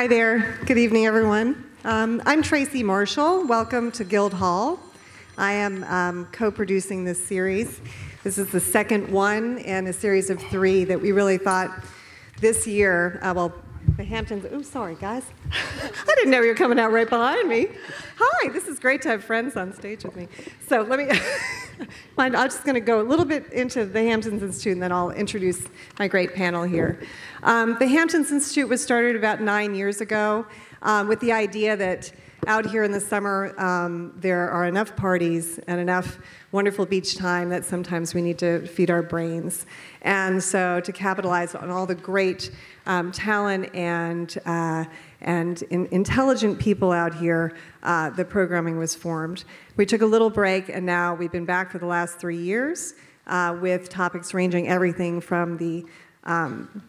Hi there. Good evening, everyone. Um, I'm Tracy Marshall. Welcome to Guild Hall. I am um, co producing this series. This is the second one in a series of three that we really thought this year, uh, well, the Hamptons. Oh, sorry, guys. I didn't know you were coming out right behind me. Hi, this is great to have friends on stage with me. So let me. I'm just going to go a little bit into the Hamptons Institute, and then I'll introduce my great panel here. Um, the Hamptons Institute was started about nine years ago um, with the idea that out here in the summer, um, there are enough parties and enough wonderful beach time that sometimes we need to feed our brains. And so, to capitalize on all the great um, talent and uh, and in, intelligent people out here, uh, the programming was formed. We took a little break, and now we've been back for the last three years uh, with topics ranging everything from the um,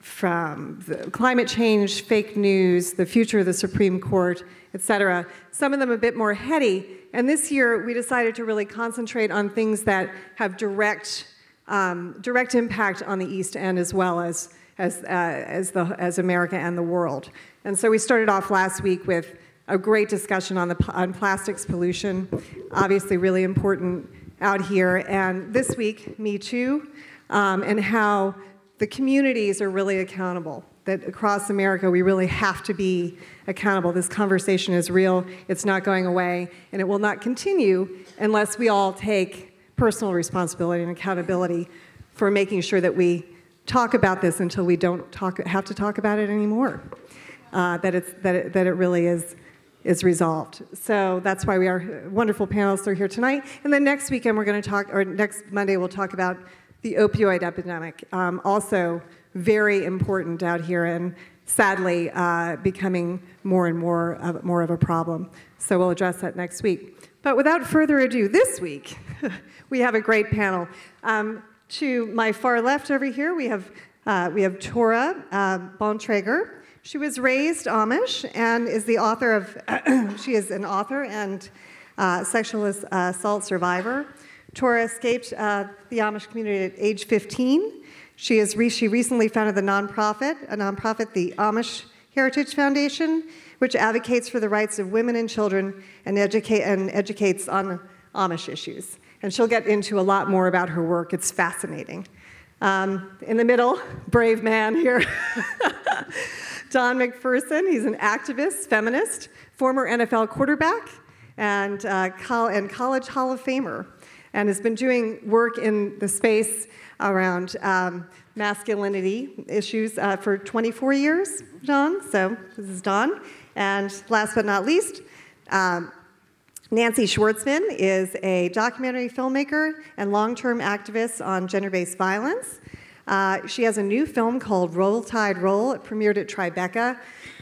from climate change, fake news, the future of the Supreme Court, et cetera. Some of them a bit more heady. And this year, we decided to really concentrate on things that have direct, um, direct impact on the East End as well as, as, uh, as, the, as America and the world. And so we started off last week with a great discussion on, the, on plastics pollution, obviously really important out here. And this week, Me Too, um, and how the communities are really accountable. That across America, we really have to be accountable. This conversation is real, it's not going away, and it will not continue unless we all take personal responsibility and accountability for making sure that we talk about this until we don't talk, have to talk about it anymore. Uh, that, it's, that, it, that it really is, is resolved. So that's why we are wonderful panelists are here tonight. And then next weekend, we're going to talk, or next Monday, we'll talk about the opioid epidemic, um, also very important out here and sadly uh, becoming more and more of, more of a problem. So we'll address that next week. But without further ado, this week we have a great panel. Um, to my far left over here, we have uh, we have Torah uh, Bontrager. She was raised Amish and is the author of. she is an author and uh, sexual assault survivor. Torah escaped uh, the Amish community at age 15. She, is re- she recently founded the nonprofit, a nonprofit, the Amish Heritage Foundation, which advocates for the rights of women and children and, educate, and educates on Amish issues. And she'll get into a lot more about her work. It's fascinating. Um, in the middle, brave man here, Don McPherson. He's an activist, feminist, former NFL quarterback, and, uh, and college Hall of Famer and has been doing work in the space around um, masculinity issues uh, for 24 years, John. So this is Don. And last but not least, um, Nancy Schwartzman is a documentary filmmaker and long term activist on gender based violence. Uh, she has a new film called Roll Tide Roll. It premiered at Tribeca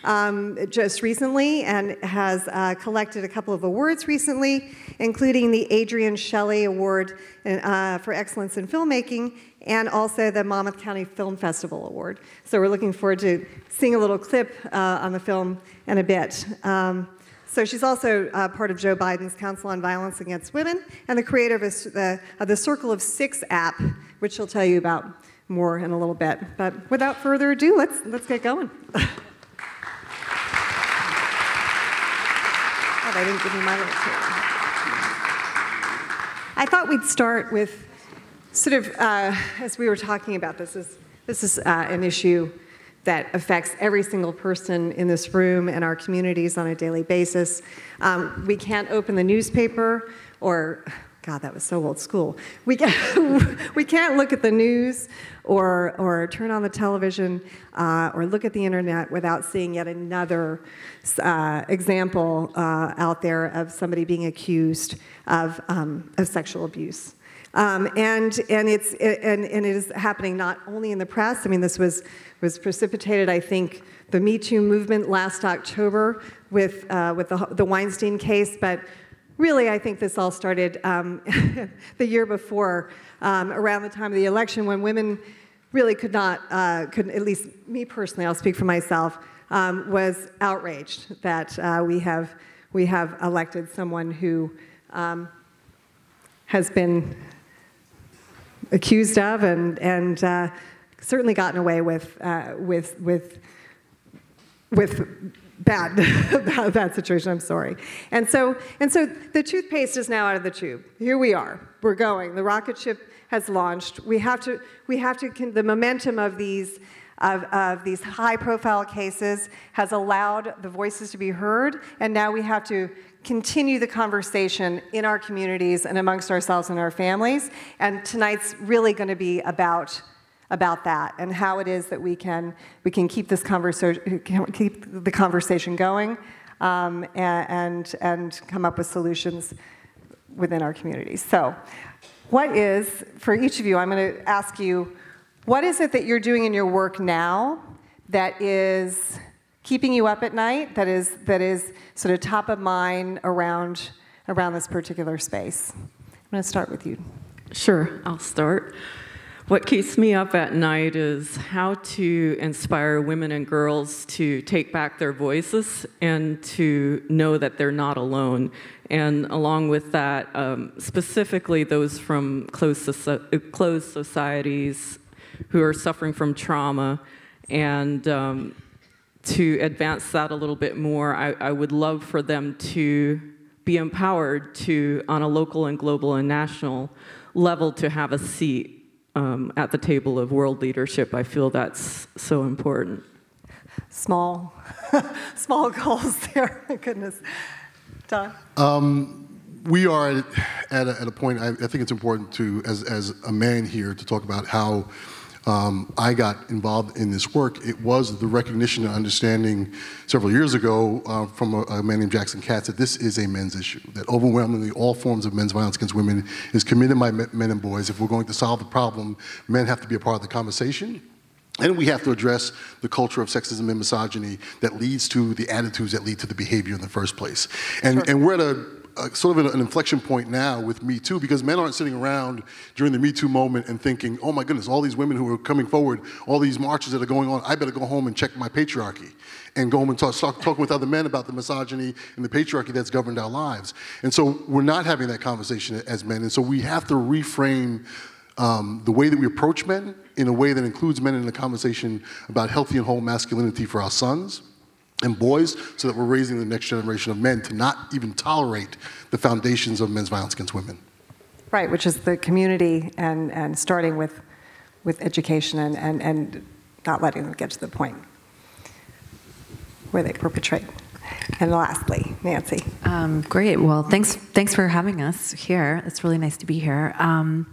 um, just recently and has uh, collected a couple of awards recently, including the Adrienne Shelly Award in, uh, for Excellence in Filmmaking and also the Monmouth County Film Festival Award. So we're looking forward to seeing a little clip uh, on the film in a bit. Um, so she's also uh, part of Joe Biden's Council on Violence Against Women and the creator of, a, the, of the Circle of Six app, which she'll tell you about more in a little bit. But without further ado, let's, let's get going. oh, they didn't give me my little I thought we'd start with sort of, uh, as we were talking about this, is, this is uh, an issue that affects every single person in this room and our communities on a daily basis. Um, we can't open the newspaper or God, that was so old school. We, can't, we can't look at the news or, or turn on the television uh, or look at the internet without seeing yet another uh, example uh, out there of somebody being accused of, um, of sexual abuse. Um, and, and, it's, and, and it is happening not only in the press, I mean, this was, was precipitated, I think, the Me Too movement last October with, uh, with the, the Weinstein case, but really, I think this all started um, the year before, um, around the time of the election, when women really could not, uh, could at least me personally, I'll speak for myself, um, was outraged that uh, we have we have elected someone who um, has been accused of and and uh, certainly gotten away with uh, with with with bad, bad, situation. I'm sorry. And so, and so the toothpaste is now out of the tube. Here we are. We're going. The rocket ship has launched. We have to, we have to, the momentum of these, of, of these high profile cases has allowed the voices to be heard, and now we have to continue the conversation in our communities and amongst ourselves and our families. And tonight's really going to be about about that and how it is that we can we can keep this conversation keep the conversation going um, and, and and come up with solutions within our communities. So, what is for each of you? I'm going to ask you, what is it that you're doing in your work now that is keeping you up at night? That is that is sort of top of mind around around this particular space. I'm going to start with you. Sure, I'll start. What keeps me up at night is how to inspire women and girls to take back their voices and to know that they're not alone. And along with that, um, specifically those from closed, closed societies who are suffering from trauma. And um, to advance that a little bit more, I, I would love for them to be empowered to, on a local and global and national level, to have a seat um, at the table of world leadership. I feel that's so important. Small, small goals there. My goodness, Don. Um, we are at, at, a, at a point. I, I, think it's important to, as as a man here, to talk about how um, I got involved in this work, it was the recognition and understanding several years ago uh, from a, a, man named Jackson Katz that this is a men's issue, that overwhelmingly all forms of men's violence against women is committed by men and boys. If we're going to solve the problem, men have to be a part of the conversation. And we have to address the culture of sexism and misogyny that leads to the attitudes that lead to the behavior in the first place. And, sure. and we're at a uh, sort of an, inflection point now with Me Too because men aren't sitting around during the Me Too moment and thinking, oh my goodness, all these women who are coming forward, all these marches that are going on, I better go home and check my patriarchy and go home and talk, talk, talk with other men about the misogyny and the patriarchy that's governed our lives. And so we're not having that conversation as men. And so we have to reframe um, the way that we approach men in a way that includes men in the conversation about healthy and whole masculinity for our sons and boys so that we're raising the next generation of men to not even tolerate the foundations of men's violence against women. Right, which is the community and, and starting with, with education and, and, and not letting them get to the point where they perpetrate. And lastly, Nancy. Um, great. Well, thanks, thanks for having us here. It's really nice to be here. Um,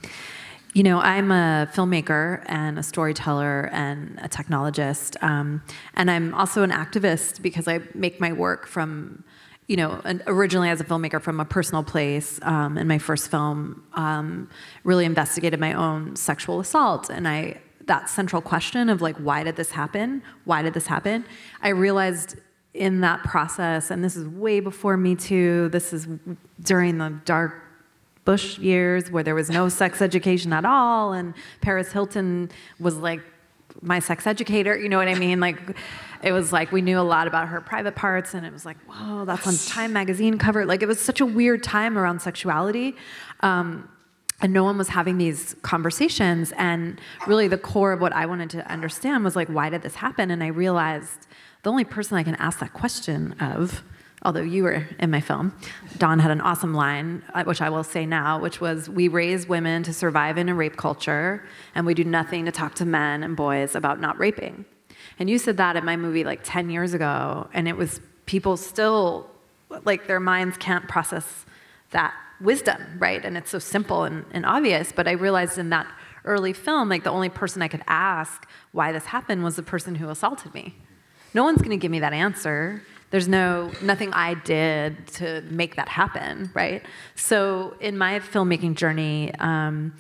you know, I'm a filmmaker and a storyteller and a technologist. Um, and I'm also an activist because I make my work from, you know, originally as a filmmaker from a personal place. Um, and my first film um, really investigated my own sexual assault. And I, that central question of like, why did this happen? Why did this happen? I realized in that process, and this is way before Me Too, this is during the dark Bush years where there was no sex education at all, and Paris Hilton was like my sex educator. You know what I mean? Like, it was like we knew a lot about her private parts, and it was like, whoa, that's on Time magazine cover. Like, it was such a weird time around sexuality. Um, and no one was having these conversations. And really, the core of what I wanted to understand was like, why did this happen? And I realized the only person I can ask that question of although you were in my film, Don had an awesome line, uh, which I will say now, which was We raise women to survive in a rape culture, and we do nothing to talk to men and boys about not raping. And you said that in my movie like 10 years ago, and it was people still, like, their minds can't process that wisdom, right? And it's so simple and, and obvious, but I realized in that early film, like, the only person I could ask why this happened was the person who assaulted me. No one's gonna give me that answer there's no nothing I did to make that happen, right? So in my filmmaking journey, um,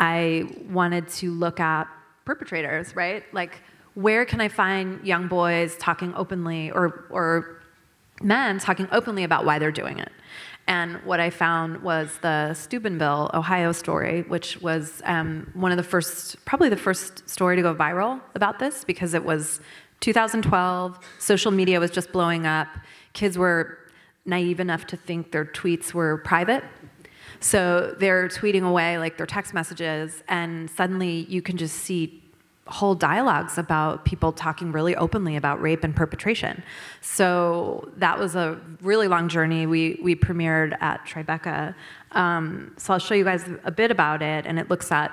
I wanted to look at perpetrators, right? Like where can I find young boys talking openly or or men talking openly about why they're doing it? And what I found was the Steubenville, Ohio story, which was um, one of the first, probably the first story to go viral about this because it was 2012, social media was just blowing up. Kids were naive enough to think their tweets were private. So they're tweeting away like their text messages, and suddenly you can just see whole dialogues about people talking really openly about rape and perpetration. So that was a really long journey. We, we premiered at Tribeca. Um, so I'll show you guys a bit about it, and it looks at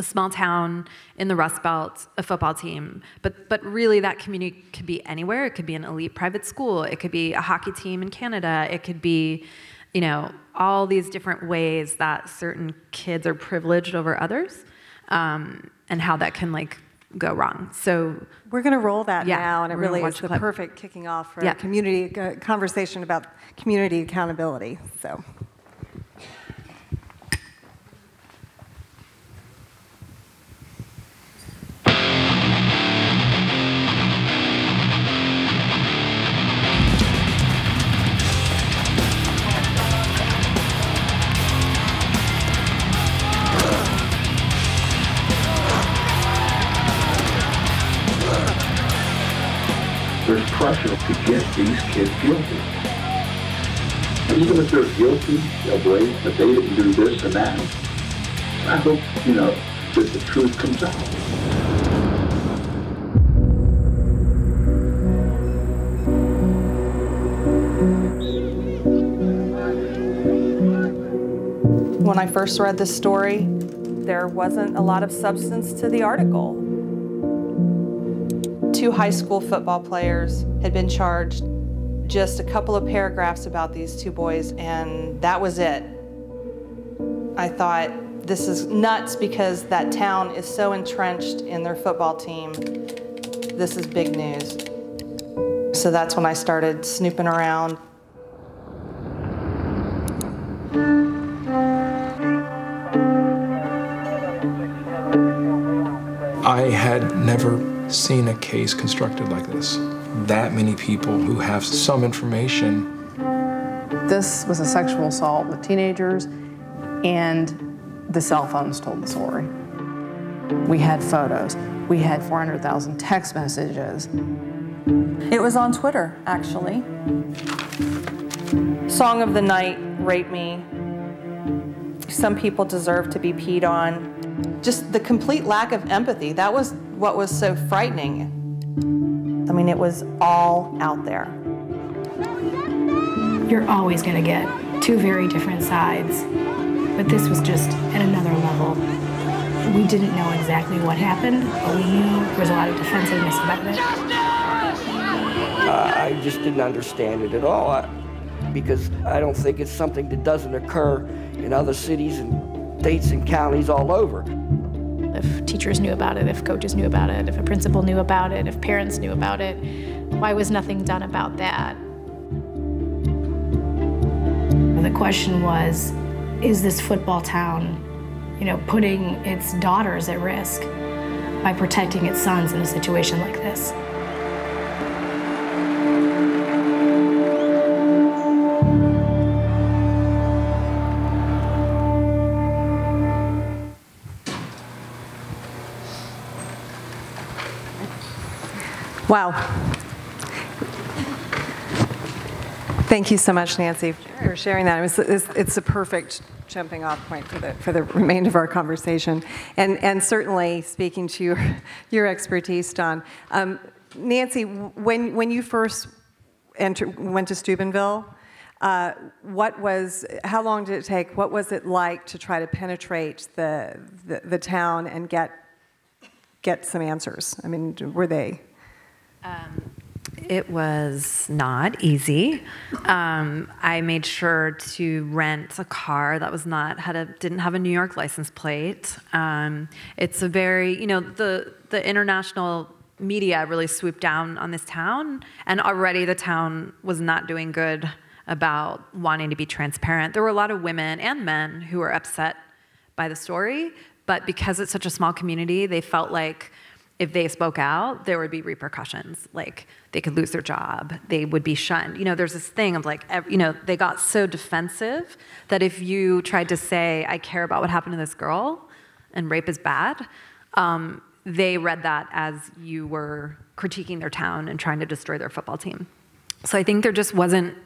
a small town in the Rust Belt, a football team. But, but really, that community could be anywhere. It could be an elite private school. It could be a hockey team in Canada. It could be, you know, all these different ways that certain kids are privileged over others um, and how that can like go wrong. So We're going to roll that Yeah, now, and it really is the clip. perfect kicking off for Yeah. a community uh, conversation about community accountability. So. Kids guilty. And even if they're guilty of rape, that they didn't do this and that, I hope, you know, that the truth comes out. When I first read this story, there wasn't a lot of substance to the article. Two high school football players had been charged, just a couple of paragraphs about these two boys, and that was it. I thought, this is nuts because that town is so entrenched in their football team. This is big news. So that's when I started snooping around. I had never seen a case constructed like this. That many people who have some information. This was a sexual assault with teenagers, and the cell phones told the story. We had photos. We had 400,000 text messages. It was on Twitter, actually. Song of the night, Rape Me. Some people deserve to be peed on. Just the complete lack of empathy. That was what was so frightening. I mean, it was all out there. You're always going to get two very different sides, but this was just at another level. We didn't know exactly what happened, but we knew there was a lot of defensiveness about it. I just didn't understand it at all I, because I don't think it's something that doesn't occur in other cities and states and counties all over. If teachers knew about it, if coaches knew about it, if a principal knew about it, if parents knew about it, why was nothing done about that? The question was, is this football town, you know, putting its daughters at risk by protecting its sons in a situation like this? Wow. Thank you so much, Nancy, for sharing that. It's, a perfect jumping off point for the, for the remainder of our conversation. And, and certainly speaking to your, your expertise, Don. Um, Nancy, when, when you first entered, went to Steubenville, uh, what was, how long did it take? What was it like to try to penetrate the, the, the town and get, get some answers? I mean, were they? It was not easy. Um, I made sure to rent a car that was not had a didn't have a New York license plate. Um, it's a very you know the the international media really swooped down on this town, and already the town was not doing good about wanting to be transparent. There were a lot of women and men who were upset by the story, but because it's such a small community, they felt like if they spoke out, there would be repercussions. Like they could lose their job, they would be shunned. You know, there's this thing of like, you know, they got so defensive that if you tried to say, I care about what happened to this girl and rape is bad, um, they read that as you were critiquing their town and trying to destroy their football team. So I think there just wasn't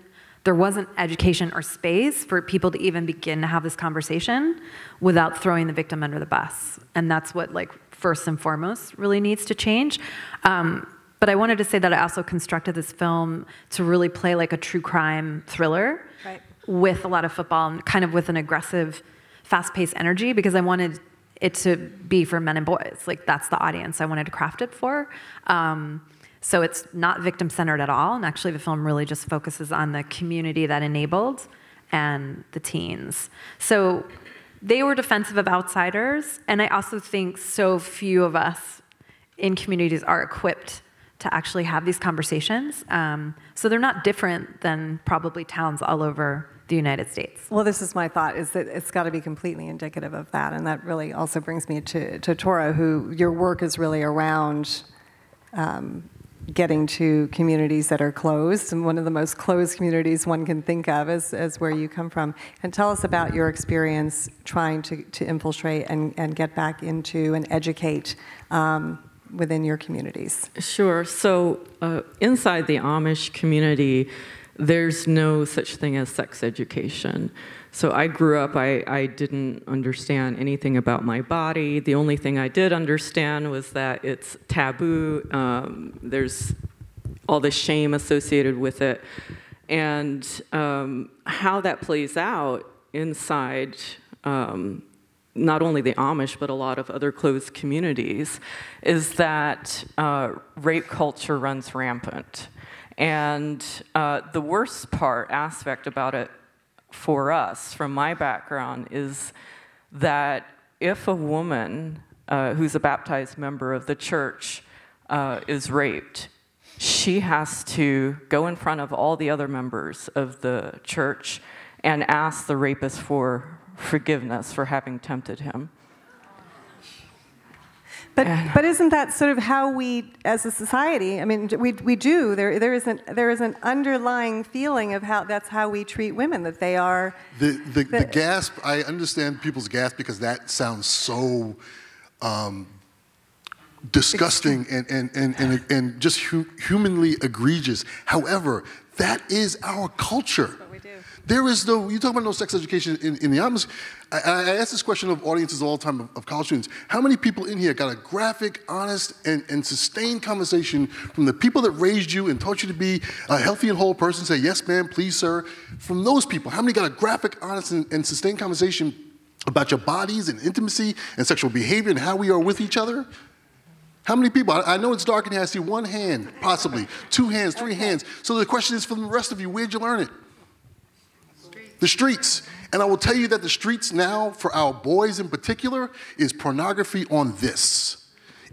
there wasn't education or space for people to even begin to have this conversation without throwing the victim under the bus. And that's what like first and foremost really needs to change. Um, but I wanted to say that I also constructed this film to really play like a true crime thriller Right. with a lot of football and kind of with an aggressive, fast-paced energy because I wanted it to be for men and boys. Like that's the audience I wanted to craft it for. Um, so it's not victim-centered at all, and actually the film really just focuses on the community that enabled and the teens. So they were defensive of outsiders, and I also think so few of us in communities are equipped to actually have these conversations. Um, so they're not different than probably towns all over the United States. Well, this is my thought: is that it's got to be completely indicative of that, and that really also brings me to to Torah, who your work is really around um, getting to communities that are closed, and one of the most closed communities one can think of is, is where you come from. And tell us about your experience trying to, to infiltrate and, and get back into and educate um, within your communities. Sure. So uh, inside the Amish community, there's no such thing as sex education. So I grew up, I, I didn't understand anything about my body. The only thing I did understand was that it's taboo. Um, there's all the shame associated with it. And um, how that plays out inside um, not only the Amish, but a lot of other closed communities, is that uh, rape culture runs rampant. And uh, the worst part, aspect about it for us, from my background, is that if a woman uh, who's a baptized member of the church uh, is raped, she has to go in front of all the other members of the church and ask the rapist for forgiveness for having tempted him. But, but isn't that sort of how we, as a society, I mean, we, we do, there, there, is an, there is an underlying feeling of how that's how we treat women, that they are. The, the, the gasp, I understand people's gasp because that sounds so um, disgusting and, and, and, and, and just hu- humanly egregious. However, that is our culture. There is no, you talk about no sex education in, in the Amish. I, I ask this question of audiences all the time of, of, college students. How many people in here got a graphic, honest, and, and sustained conversation from the people that raised you and taught you to be a healthy and whole person? Say, yes, ma'am, please, sir. From those people, how many got a graphic, honest, and, and sustained conversation about your bodies and intimacy and sexual behavior and how we are with each other? How many people? I, I know it's dark in here. I see one hand, possibly, two hands, three hands. So the question is for the rest of you, where'd you learn it? the streets. And I will tell you that the streets now, for our boys in particular, is pornography on this.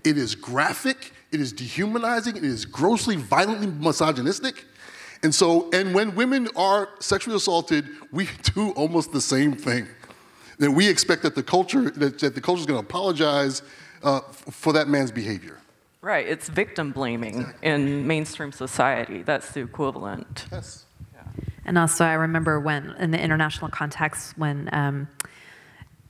It is graphic, it is dehumanizing, it is grossly, violently misogynistic. And so, and when women are sexually assaulted, we do almost the same thing. That we expect that the culture, that, that the culture is going to apologize uh, for that man's behavior. Right, it's victim blaming exactly. in mainstream society. That's the equivalent. Yes. And also, I remember when, in the international context, when um,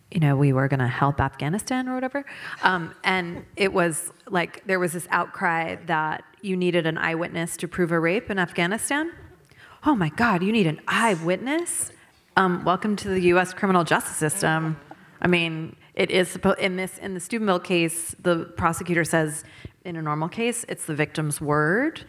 you know we were going to help Afghanistan or whatever, um, and it was like there was this outcry that you needed an eyewitness to prove a rape in Afghanistan. Oh my God, you need an eyewitness? Um, welcome to the U.S. criminal justice system. I mean, it is supposed in this in the Steubenville case, the prosecutor says in a normal case, it's the victim's word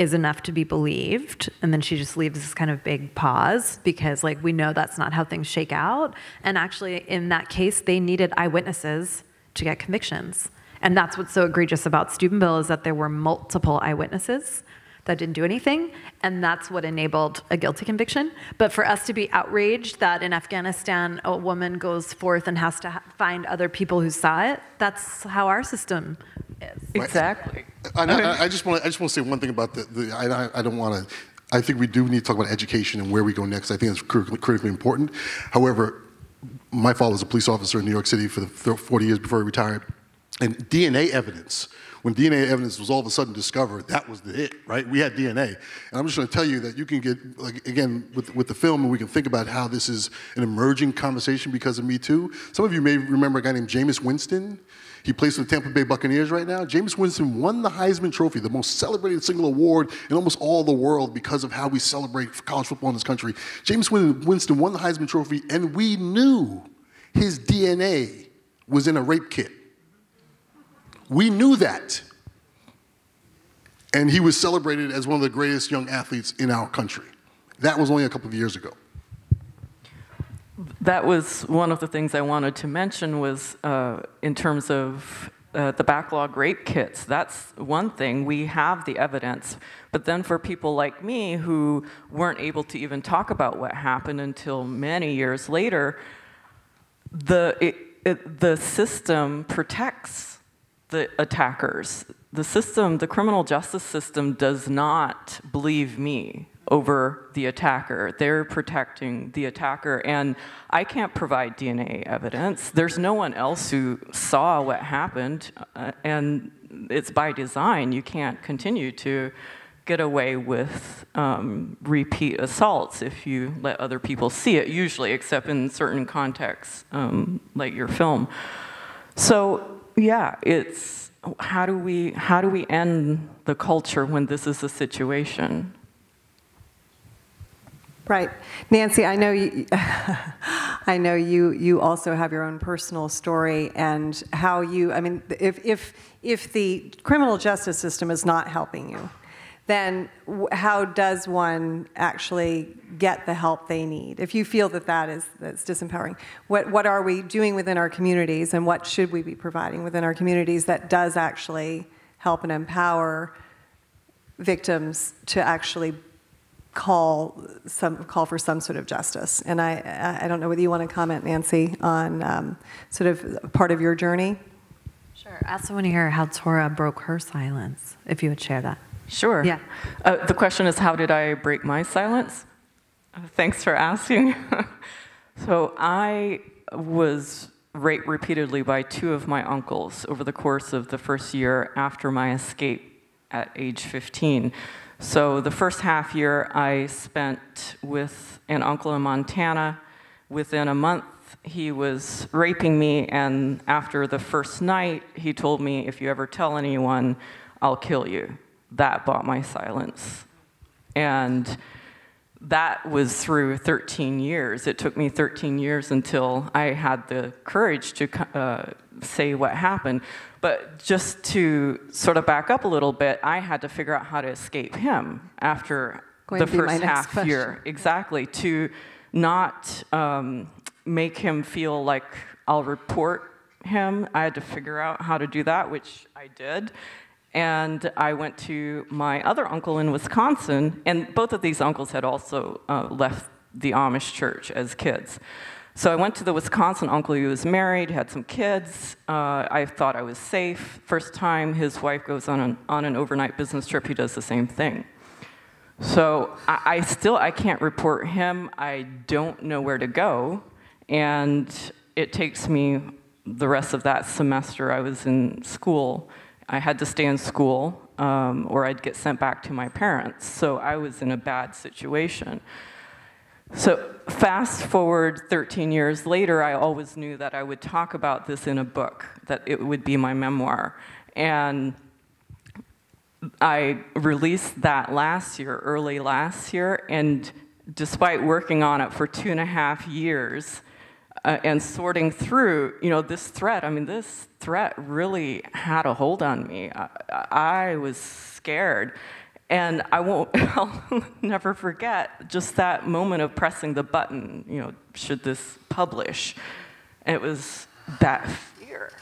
is enough to be believed. And then she just leaves this kind of big pause because like we know that's not how things shake out. And actually in that case they needed eyewitnesses to get convictions. And that's what's so egregious about steubenville is that there were multiple eyewitnesses that didn't do anything and that's what enabled a guilty conviction but for us to be outraged that in afghanistan a woman goes forth and has to find other people who saw it that's how our system is exactly I, I, I, just want to, I just want to say one thing about the, the I, I don't want to, I think we do need to talk about education and where we go next. I think it's critically, critically important. However, my father was a police officer in New York City for the 40 years before he retired. And DNA evidence, when DNA evidence was all of a sudden discovered, that was the hit, right? We had DNA. And I'm just going to tell you that you can get, like, again, with, with the film, and we can think about how this is an emerging conversation because of Me Too. Some of you may remember a guy named Jameis Winston. He plays for the Tampa Bay Buccaneers right now. Jameis Winston won the Heisman Trophy, the most celebrated single award in almost all the world because of how we celebrate college football in this country. Jameis Winston won the Heisman Trophy, and we knew his DNA was in a rape kit. We knew that. And he was celebrated as one of the greatest young athletes in our country. That was only a couple of years ago. That was one of the things I wanted to mention was uh, in terms of uh, the backlog rape kits. That's one thing. We have the evidence. But then for people like me who weren't able to even talk about what happened until many years later, the, it, it, the system protects the attackers. The system, the criminal justice system does not believe me over the attacker. They're protecting the attacker. And I can't provide DNA evidence. There's no one else who saw what happened. Uh, and it's by design. You can't continue to get away with um, repeat assaults if you let other people see it, usually, except in certain contexts, um, like your film. So, yeah, it's how do we how do we end the culture when this is a situation? Right, Nancy. I know you. I know you. You also have your own personal story and how you. I mean, if if if the criminal justice system is not helping you, then how does one actually get the help they need? If you feel that that is that's disempowering, what what are we doing within our communities, and what should we be providing within our communities that does actually help and empower victims to actually call some call for some sort of justice. And I I don't know whether you want to comment, Nancy, on um, sort of part of your journey. Sure. I also want to hear how Torah broke her silence. If you would share that. Sure. Yeah. Uh, the question is, how did I break my silence? Uh, thanks for asking. so I was raped repeatedly by two of my uncles over the course of the first year after my escape at age 15. So the first half year I spent with an uncle in Montana. Within a month, he was raping me, and after the first night, he told me, if you ever tell anyone, I'll kill you. That bought my silence. And that was through 13 years. It took me 13 years until I had the courage to uh, say what happened. But just to sort of back up a little bit, I had to figure out how to escape him after Going the to be my first half question. year. Exactly. To not um, make him feel like I'll report him, I had to figure out how to do that, which I did. And I went to my other uncle in Wisconsin, and both of these uncles had also uh, left the Amish church as kids. So I went to the Wisconsin uncle. who was married, had some kids. Uh, I thought I was safe. First time his wife goes on an, on an overnight business trip, he does the same thing. So I, I still I can't report him. I don't know where to go, and it takes me the rest of that semester. I was in school. I had to stay in school, um, or I'd get sent back to my parents. So I was in a bad situation. So fast forward 13 years later, I always knew that I would talk about this in a book, that it would be my memoir. And I released that last year, early last year, and despite working on it for two and a half years uh, and sorting through, you know, this threat, I mean, this threat really had a hold on me. I, I was scared. And I won't, I'll never forget just that moment of pressing the button, you know, should this publish? And it was that fear.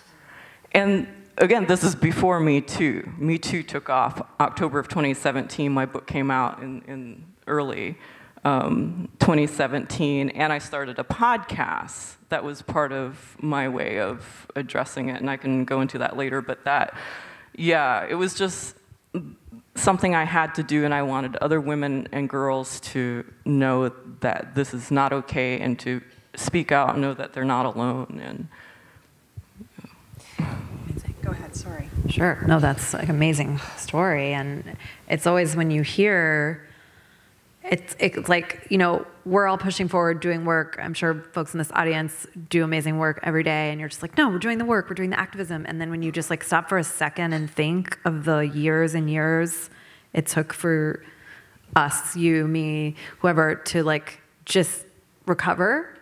And again, this is before Me Too. Me Too took off October of 2017. My book came out in, in early um, 2017, and I started a podcast that was part of my way of addressing it, and I can go into that later. But that, yeah, it was just something I had to do, and I wanted other women and girls to know that this is not okay and to speak out and know that they're not alone. And Go ahead. Sorry. Sure. No, that's like an amazing story. And it's always when you hear, it's, it's like, you know, we're all pushing forward, doing work. I'm sure folks in this audience do amazing work every day. And you're just like, no, we're doing the work, we're doing the activism. And then when you just like stop for a second and think of the years and years it took for us, you, me, whoever, to like just recover.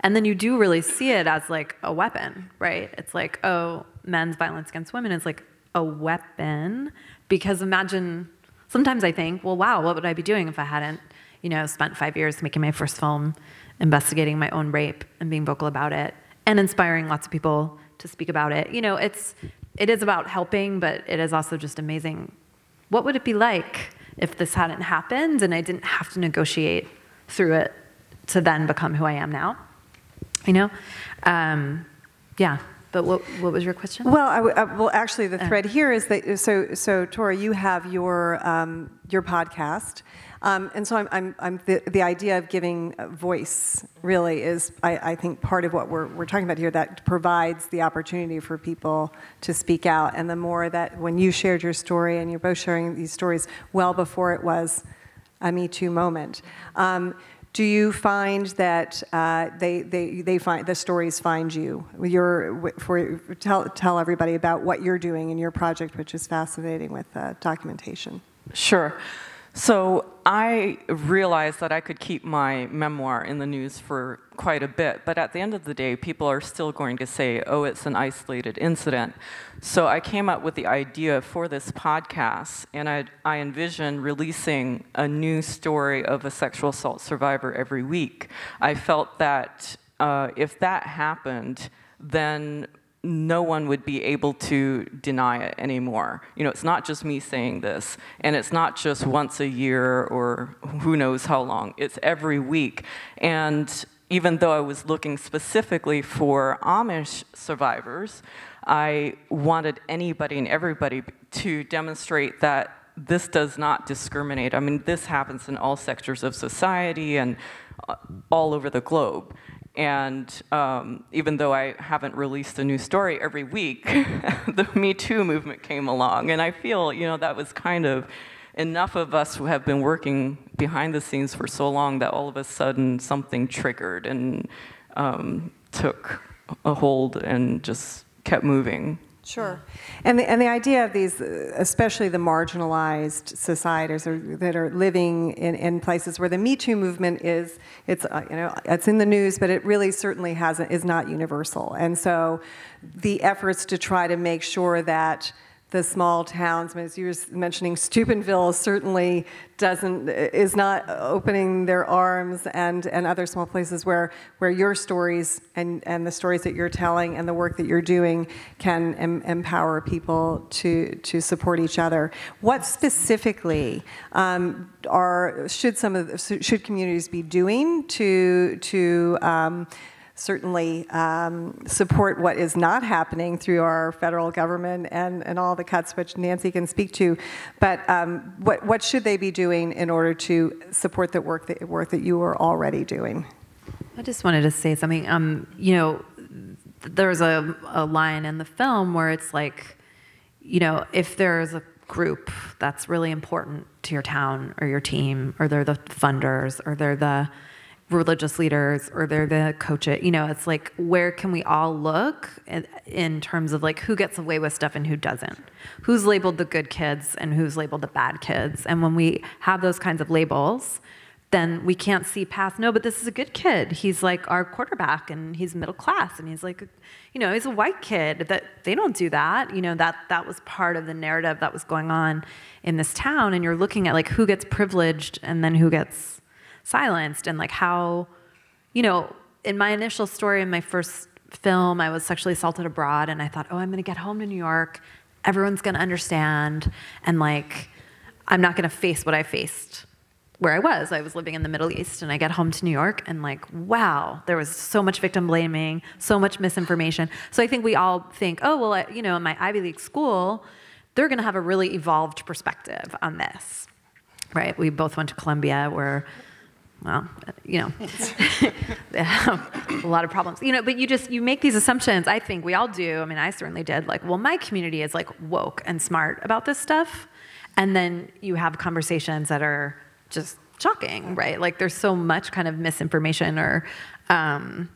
And then you do really see it as like a weapon, right? It's like, oh, men's violence against women is like a weapon because imagine sometimes I think, well, wow, what would I be doing if I hadn't, you know, spent five years making my first film, investigating my own rape and being vocal about it, and inspiring lots of people to speak about it. You know, it's it is about helping, but it is also just amazing. What would it be like if this hadn't happened and I didn't have to negotiate through it to then become who I am now? You know, um, yeah. But what, what was your question? Well, I, I, well, actually, the thread here is that so so Torah, you have your um, your podcast, um, and so I'm, I'm, I'm the, the idea of giving voice really is I, I think part of what we're we're talking about here that provides the opportunity for people to speak out, and the more that when you shared your story and you're both sharing these stories well before it was a Me Too moment. Um, do you find that uh, they, they, they find the stories find you? Your, for, tell, tell everybody about what you're doing in your project, which is fascinating with uh, documentation. Sure. So I realized that I could keep my memoir in the news for quite a bit, but at the end of the day, people are still going to say, oh, it's an isolated incident. So I came up with the idea for this podcast, and I, I envisioned releasing a new story of a sexual assault survivor every week. I felt that uh, if that happened, then no one would be able to deny it anymore. You know, it's not just me saying this, and it's not just once a year or who knows how long. It's every week. And even though I was looking specifically for Amish survivors, I wanted anybody and everybody to demonstrate that this does not discriminate. I mean, this happens in all sectors of society and uh, all over the globe. And um, even though I haven't released a new story every week, the Me Too movement came along. And I feel, you know, that was kind of enough of us who have been working behind the scenes for so long that all of a sudden something triggered and um, took a hold and just kept moving. Sure. And the, and the idea of these, especially the marginalized societies that are living in, in places where the Me Too movement is, it's, uh, you know, it's in the news, but it really certainly hasn't, is not universal. And so the efforts to try to make sure that the small towns, as you were mentioning, Steubenville certainly doesn't, is not opening their arms and, and other small places where, where your stories and, and the stories that you're telling and the work that you're doing can em empower people to, to support each other. What specifically um, are, should some of, should communities be doing to, to um, certainly um, support what is not happening through our federal government and, and all the cuts, which Nancy can speak to. But um, what, what should they be doing in order to support the work that, work that you are already doing? I just wanted to say something. Um, you know, there's a, a line in the film where it's like, you know, if there's a group that's really important to your town or your team, or they're the funders, or they're the religious leaders or they're the coach it. You know it's like where can we all look in, in, terms of like who gets away with stuff and who doesn't? Who's labeled the good kids and who's labeled the bad kids? And when we have those kinds of labels then we can't see past no but this is a good kid. He's like our quarterback and he's middle class and he's like you know he's a white kid. That they don't do that. You know that that was part of the narrative that was going on in this town. And you're looking at like who gets privileged and then who gets silenced and like how, you know, in my initial story in my first film, I was sexually assaulted abroad and I thought, oh, I'm gonna get home to New York, everyone's gonna understand, and like, I'm not gonna face what I faced where I was. I was living in the Middle East and I get home to New York and like, wow, there was so much victim blaming, so much misinformation. So I think we all think, oh, well, I, you know, in my Ivy League school, they're gonna have a really evolved perspective on this, right? We both went to Columbia where well, you know, a lot of problems. You know, but you just you make these assumptions. I think we all do. I mean, I certainly did. Like, well, my community is like woke and smart about this stuff, and then you have conversations that are just shocking, right? Like, there's so much kind of misinformation or, um,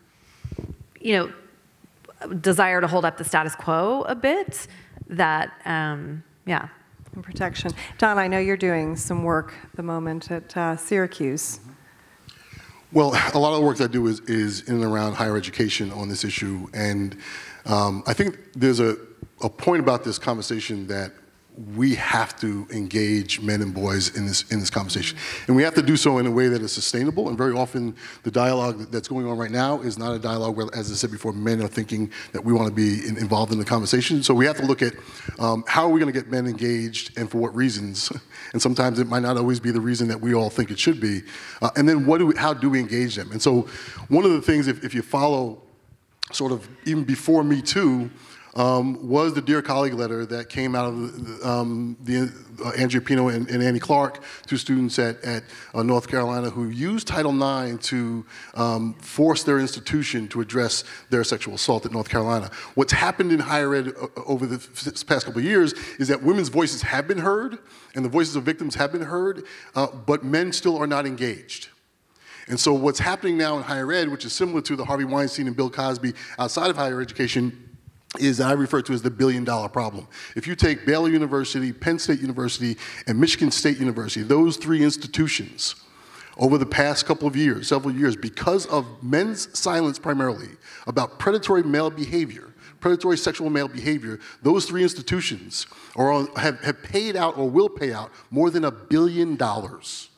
you know, desire to hold up the status quo a bit. That, um, yeah. And protection. Don, I know you're doing some work at the moment at uh, Syracuse. Well, a lot of the work I do is, is in and around higher education on this issue, and um, I think there's a a point about this conversation that we have to engage men and boys in this in this conversation, and we have to do so in a way that is sustainable. And very often, the dialogue that's going on right now is not a dialogue where, as I said before, men are thinking that we want to be in, involved in the conversation. So we have to look at um, how are we going to get men engaged and for what reasons. And sometimes it might not always be the reason that we all think it should be. Uh, and then what do we, how do we engage them? And so one of the things, if, if you follow, sort of even before Me Too um, was the Dear Colleague letter that came out of um, the uh, Andrea Pino and, and, Annie Clark, two students at, at uh, North Carolina who used Title IX to um, force their institution to address their sexual assault at North Carolina. What's happened in higher ed uh, over the past couple of years is that women's voices have been heard and the voices of victims have been heard, uh, but men still are not engaged. And so what's happening now in higher ed, which is similar to the Harvey Weinstein and Bill Cosby outside of higher education, is I refer to as the billion dollar problem. If you take Baylor University, Penn State University, and Michigan State University, those three institutions, over the past couple of years, several years, because of men's silence primarily about predatory male behavior, predatory sexual male behavior, those three institutions are, have, have paid out or will pay out more than a billion dollars.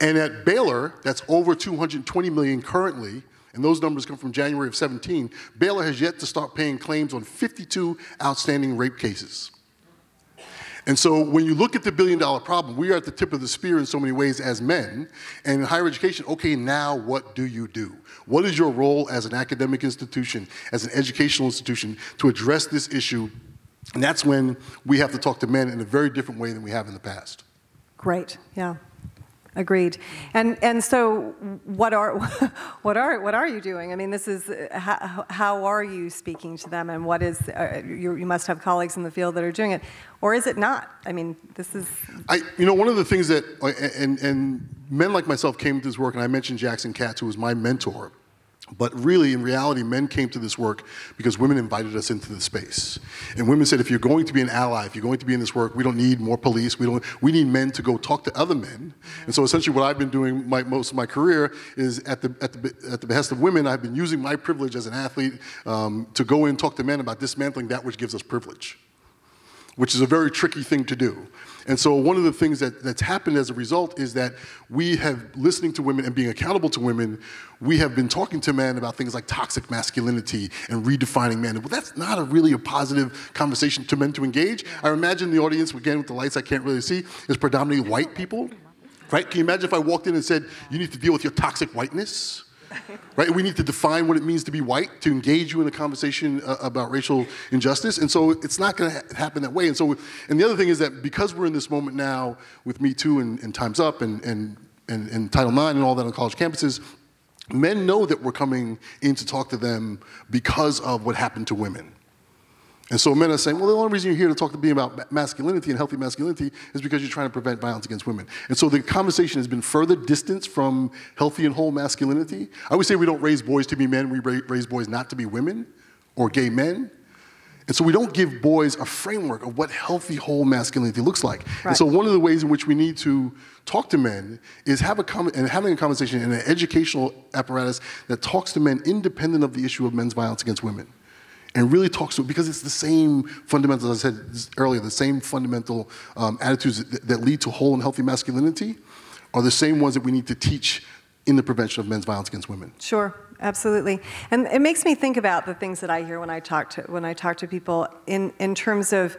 And at Baylor, that's over 220 million currently, and those numbers come from January of 17, Baylor has yet to start paying claims on 52 outstanding rape cases. And so when you look at the billion dollar problem, we are at the tip of the spear in so many ways as men. And in higher education, okay, now what do you do? What is your role as an academic institution, as an educational institution, to address this issue? And that's when we have to talk to men in a very different way than we have in the past. Great, yeah. Agreed. And and so what are what are what are you doing? I mean, this is how, how are you speaking to them, and what is uh, you, you must have colleagues in the field that are doing it, or is it not? I mean, this is. I you know one of the things that and and men like myself came to this work, and I mentioned Jackson Katz, who was my mentor. But really, in reality, men came to this work because women invited us into the space. And women said, if you're going to be an ally, if you're going to be in this work, we don't need more police. We, don't, we need men to go talk to other men. And so essentially what I've been doing my, most of my career is at the, at, the, at the behest of women, I've been using my privilege as an athlete um, to go and talk to men about dismantling that which gives us privilege, which is a very tricky thing to do. And so one of the things that, that's happened as a result is that we have, listening to women and being accountable to women, we have been talking to men about things like toxic masculinity and redefining men. Well, that's not a really a positive conversation to men to engage. I imagine the audience, again, with the lights I can't really see, is predominantly white people, right? Can you imagine if I walked in and said, you need to deal with your toxic whiteness? Right? We need to define what it means to be white to engage you in a conversation uh, about racial injustice. And so it's not going to ha- happen that way. And so, and the other thing is that because we're in this moment now with Me Too and, and Time's Up and, and, and, and Title IX and all that on college campuses, men know that we're coming in to talk to them because of what happened to women. And so men are saying, well, the only reason you're here to talk to me about masculinity and healthy masculinity is because you're trying to prevent violence against women. And so the conversation has been further distanced from healthy and whole masculinity. I always say we don't raise boys to be men, we raise boys not to be women or gay men. And so we don't give boys a framework of what healthy whole masculinity looks like. Right. And so one of the ways in which we need to talk to men is have a com- and having a conversation in an educational apparatus that talks to men independent of the issue of men's violence against women and really talks to it because it's the same fundamentals, I said earlier, the same fundamental um, attitudes that, that, lead to whole and healthy masculinity are the same ones that we need to teach in the prevention of men's violence against women. Sure, absolutely. And it makes me think about the things that I hear when I talk to, when I talk to people in, in terms of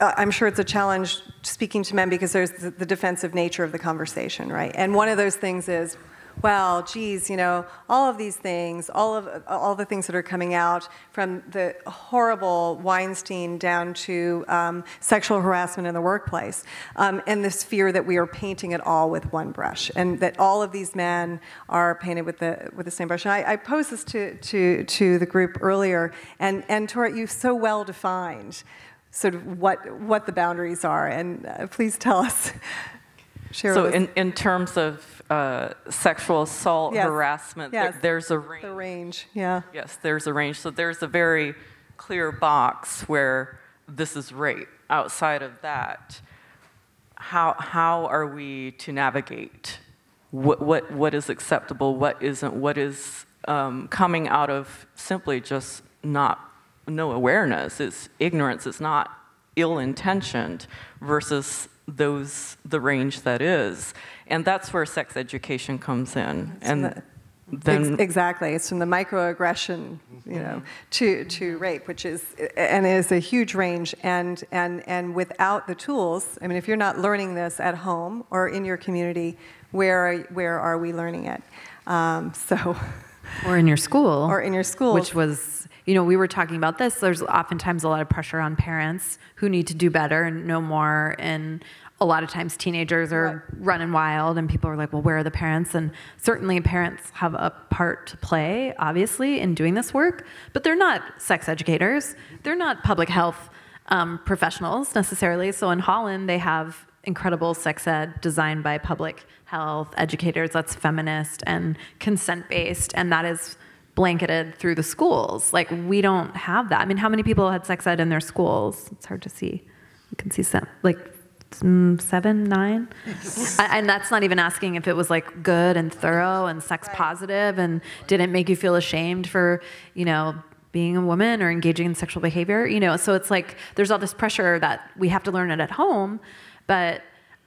I'm sure it's a challenge speaking to men because there's the defensive nature of the conversation, right? And one of those things is, well, geez, you know, all of these things, all of all the things that are coming out from the horrible Weinstein down to um, sexual harassment in the workplace, um, and this fear that we are painting it all with one brush, and that all of these men are painted with the with the same brush. And I, I posed this to to to the group earlier, and and Torah, you so well defined sort of what what the boundaries are, and uh, please tell us. Share so, in, in terms of uh, sexual assault, yes. harassment, yes. There, there's a range. The range, yeah. Yes, there's a range. So there's a very clear box where this is rape. Outside of that, how, how are we to navigate what, what, what is acceptable, what isn't, what is um, coming out of simply just not no awareness, it's ignorance, it's not ill intentioned versus those the range that is. And that's where sex education comes in. and the- then Ex- exactly, it's from the microaggression, you know, to, to rape, which is and it is a huge range. And and and without the tools, I mean, if you're not learning this at home or in your community, where are, where are we learning it? Um, so, Or in your school. Or in your schools. Which was, you know, we were talking about this. There's oftentimes a lot of pressure on parents who need to do better and know more. And a lot of times teenagers are running wild, and people are like, well, where are the parents? And certainly parents have a part to play, obviously, in doing this work, but they're not sex educators, they're not public health um, professionals necessarily. So in Holland, they have incredible sex ed designed by public health educators that's feminist and consent based, and that is blanketed through the schools. Like, we don't have that. I mean, how many people had sex ed in their schools? It's hard to see. You can see some, like seven, nine. I- and that's not even asking if it was like good and thorough and sex positive and didn't make you feel ashamed for, you know, being a woman or engaging in sexual behavior, you know. So it's like there's all this pressure that we have to learn it at home, but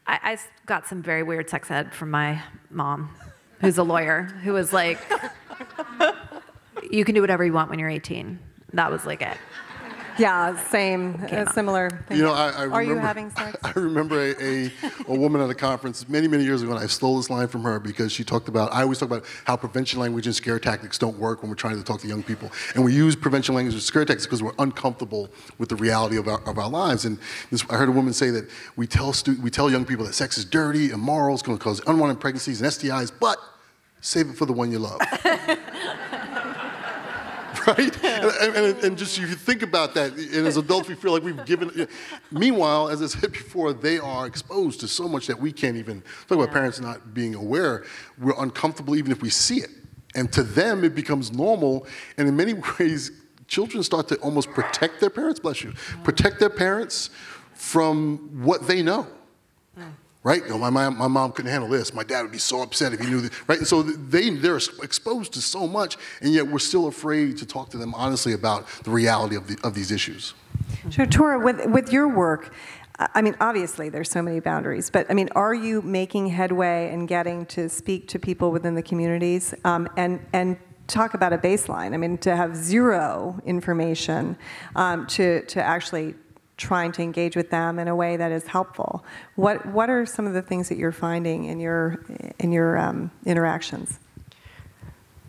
I got some very weird sex ed from my mom, who's a lawyer, who was like, "You can do whatever you want when you're 18." That was like it. Yeah, same, a similar thing. You know, I, I remember, are you having sex? I remember a, a, a woman at a conference many, many years ago, and I stole this line from her because she talked about, I always talk about how prevention language and scare tactics don't work when we're trying to talk to young people. And we use prevention language and scare tactics because we're uncomfortable with the reality of our, of our lives. And this, I heard a woman say that we tell, stu- we tell young people that sex is dirty, immoral, it's going to cause unwanted pregnancies and STIs, but save it for the one you love. right? And, and, and just if you think about that, and as adults, we feel like we've given. Meanwhile, as I said before, they are exposed to so much that we can't even talk about parents not being aware. We're uncomfortable even if we see it, and to them it becomes normal. And in many ways, children start to almost protect their parents. Bless you, protect their parents from what they know right? You my, mom, my mom couldn't handle this. My dad would be so upset if he knew that, right? And so they, they're exposed to so much, and yet we're still afraid to talk to them honestly about the reality of, the, of these issues. Sure, Torah, with, with your work, I I mean, obviously there's so many boundaries, but I mean, are you making headway and getting to speak to people within the communities um, and, and talk about a baseline? I mean, to have zero information um, to, to actually trying to engage with them in a way that is helpful. What, what are some of the things that you're finding in your, in your um, interactions?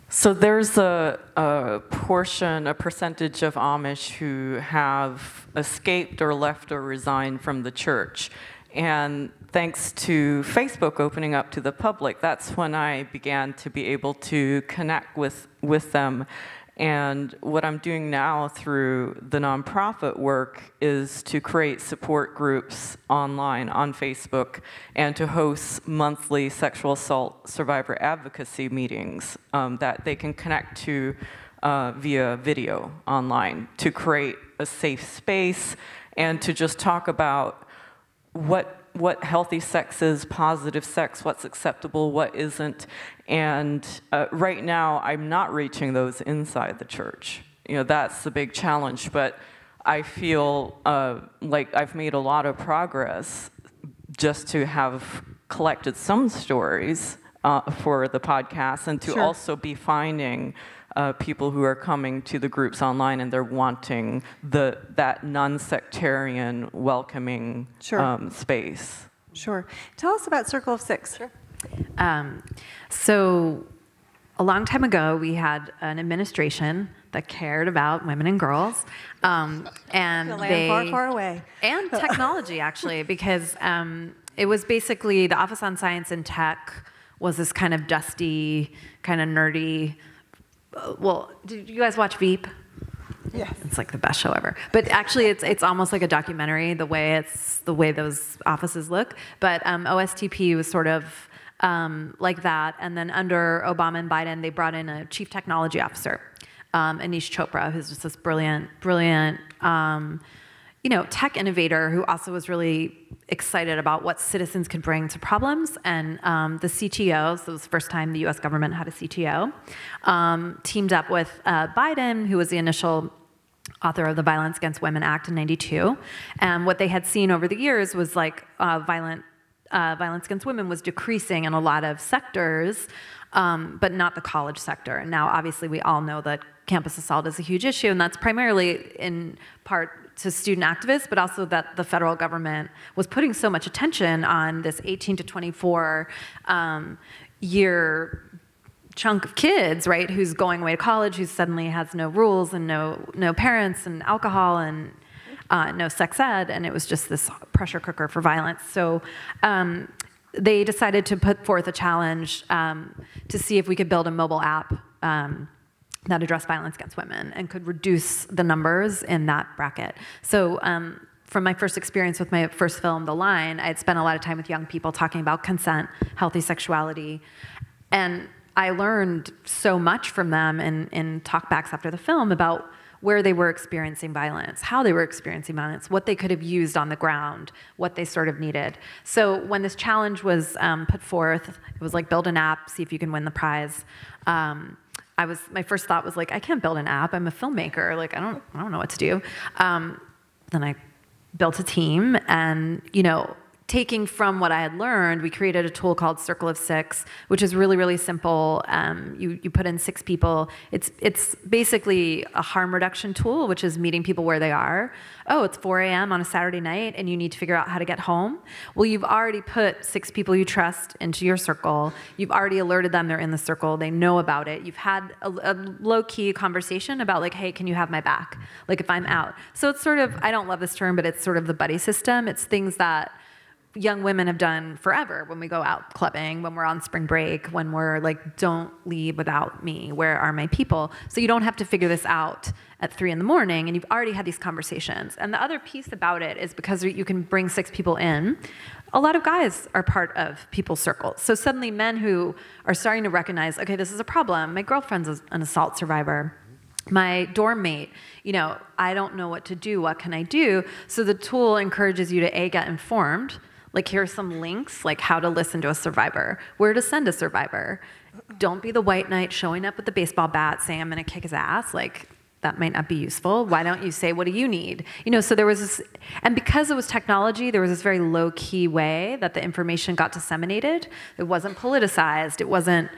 So there's a, a portion, a percentage of Amish who have escaped or left or resigned from the church. And thanks to Facebook opening up to the public, that's when I began to be able to connect with, with them. And what I'm doing now through the nonprofit work is to create support groups online on Facebook and to host monthly sexual assault survivor advocacy meetings um, that they can connect to uh, via video online to create a safe space and to just talk about what what healthy sex is, positive sex, what's acceptable, what isn't. And uh, right now, I'm not reaching those inside the church. You know, that's the big challenge. But I feel uh, like I've made a lot of progress just to have collected some stories uh, for the podcast and to Sure. also be finding uh, people who are coming to the groups online and they're wanting the that non-sectarian, welcoming Sure. um, space. Sure. Tell us about Circle of Six. Sure. Um, so, a long time ago, we had an administration that cared about women and girls, um, and The land they far, far away. and technology actually, because um, it was basically the Office on Science and Tech was this kind of dusty, kind of nerdy. Well, did you guys watch Veep? Yeah. It's like the best show ever. But actually, it's it's almost like a documentary. The way it's the way those offices look. But um, OSTP was sort of um, like that. And then under Obama and Biden, they brought in a chief technology officer, um, Aneesh Chopra, who's just this brilliant, brilliant. You know, tech innovator who also was really excited about what citizens could bring to problems. And um, the CTO, so it was the first time the US government had a CTO, um, teamed up with uh, Biden, who was the initial author of the Violence Against Women Act in 92. And what they had seen over the years was like uh, violent, uh, violence against women was decreasing in a lot of sectors, um, but not the college sector. And now obviously we all know that campus assault is a huge issue, and that's primarily in part to student activists, but also that the federal government was putting so much attention on this 18 to 24 um, year chunk of kids, right, who's going away to college, who suddenly has no rules and no no parents and alcohol and uh, no sex ed, and it was just this pressure cooker for violence. So. Um, they decided to put forth a challenge um, to see if we could build a mobile app um, that address violence against women and could reduce the numbers in that bracket. So um, from my first experience with my first film, The Line, I had spent a lot of time with young people talking about consent, healthy sexuality, and I learned so much from them in, in talkbacks after the film about where they were experiencing violence, how they were experiencing violence, what they could have used on the ground, what they sort of needed. So when this challenge was um, put forth, it was like build an app, see if you can win the prize. Um, I was my first thought was like, I can't build an app. I'm a filmmaker. Like I don't I don't know what to do. Um, then I built a team, and you know taking from what I had learned, we created a tool called Circle of Six, which is really, really simple. Um, you, you put in six people. It's, it's basically a harm reduction tool, which is meeting people where they are. Oh, it's 4 a.m. on a Saturday night and you need to figure out how to get home. Well, you've already put six people you trust into your circle. You've already alerted them they're in the circle. They know about it. You've had a, a low key conversation about, like, hey, can you have my back? Like, if I'm out. So it's sort of, I don't love this term, but it's sort of the buddy system. It's things that, young women have done forever when we go out clubbing, when we're on spring break, when we're like, don't leave without me. Where are my people? So you don't have to figure this out at three in the morning, and you've already had these conversations. And the other piece about it is because you can bring six people in, a lot of guys are part of people's circles. So suddenly, men who are starting to recognize, okay, this is a problem. My girlfriend's an assault survivor my dorm mate, you know, I don't know what to do. What can I do? So the tool encourages you to A, get informed, like, here are some links, like how to listen to a survivor, where to send a survivor. Don't be the white knight showing up with the baseball bat saying, I'm gonna kick his ass. Like, that might not be useful. Why don't you say, what do you need? You know, so there was this, and because it was technology, there was this very low key way that the information got disseminated. It wasn't politicized, it wasn't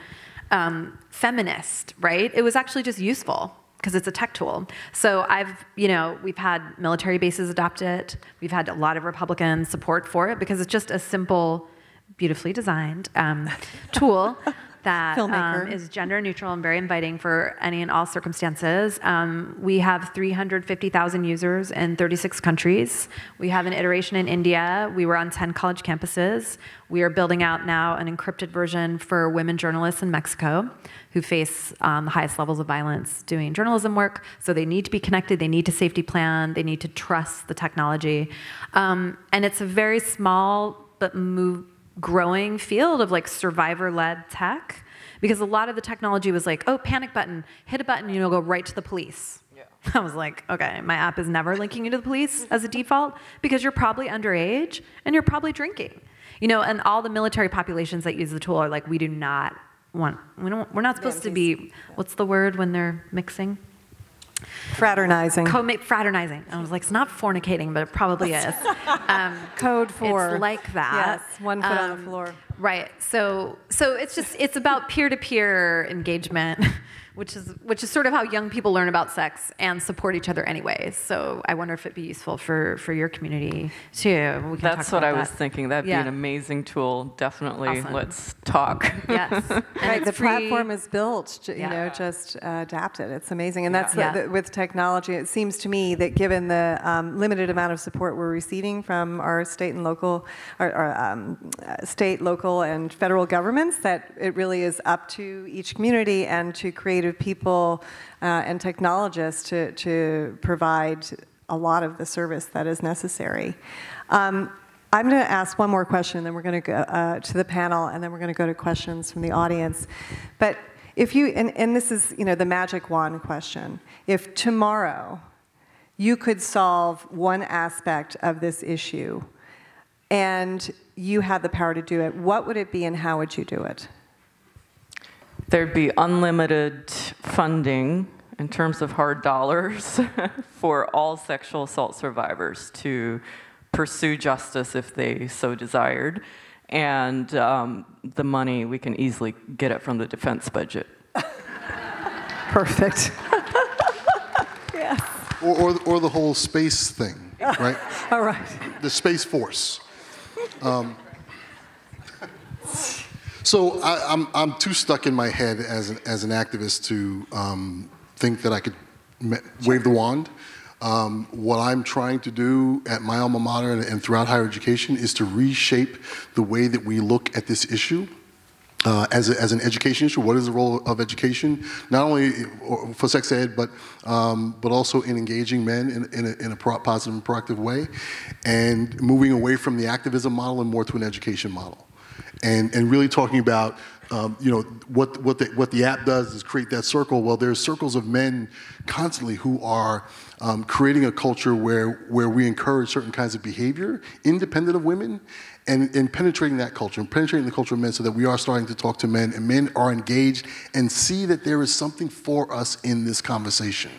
um, feminist, right? It was actually just useful because it's a tech tool. So I've, you know, we've had military bases adopt it. We've had a lot of Republican support for it because it's just a simple, beautifully designed um, tool that um, is gender neutral and very inviting for any and all circumstances. Um, we have 350,000 users in 36 countries. We have an iteration in India. We were on 10 college campuses. We are building out now an encrypted version for women journalists in Mexico who face um, the highest levels of violence doing journalism work. So they need to be connected, they need to safety plan, they need to trust the technology. Um, and it's a very small but move, growing field of like survivor led tech because a lot of the technology was like, oh, panic button, hit a button, you know, go right to the police. Yeah. I was like, okay, my app is never linking you to the police as a default because you're probably underage and you're probably drinking. You know, and all the military populations that use the tool are like, we do not want, we don't, we're not supposed to be, what's the word when they're mixing? Fraternizing. Co- fraternizing. I was like, it's not fornicating, but it probably is. Um, Code for. It's like that. Yes, one foot um, on the um, floor. Right. So, so it's just it's about peer-to-peer engagement which is which is sort of how young people learn about sex and support each other anyways. So I wonder if it'd be useful for for your community too. That's what I that. was thinking. That'd yeah. be an amazing tool. Definitely, awesome. let's talk. Yes, right. The free. platform is built, you yeah. know, just uh, adapted. It's amazing, and that's yeah. the, the, with technology. It seems to me that given the um, limited amount of support we're receiving from our state and local, our, our um, state, local, and federal governments, that it really is up to each community and to create people uh, and technologists to, to provide a lot of the service that is necessary. Um, I'm going to ask one more question, then we're going to go uh, to the panel, and then we're going to go to questions from the audience. But if you, and, and this is, you know, the magic wand question. If tomorrow you could solve one aspect of this issue and you had the power to do it, what would it be and how would you do it? There'd be unlimited funding in terms of hard dollars for all sexual assault survivors to pursue justice if they so desired. And um, the money, we can easily get it from the defense budget. Perfect. yes. Or, or, or, the whole space thing, right? All right. The Space Force. Um, so I, am I'm, I'm too stuck in my head as an, as an activist to um, think that I could wave the wand. Um, what I'm trying to do at my alma mater and, and, throughout higher education is to reshape the way that we look at this issue. Uh, as, a, as an education issue, what is the role of education, not only for sex ed, but, um, but also in engaging men in, in, a, in a positive and proactive way, and moving away from the activism model and more to an education model. And, and really talking about um, you know, what, what, the, what the app does is create that circle. Well, there's circles of men constantly who are um, creating a culture where, where we encourage certain kinds of behavior independent of women and, and penetrating that culture and penetrating the culture of men so that we are starting to talk to men and men are engaged and see that there is something for us in this conversation.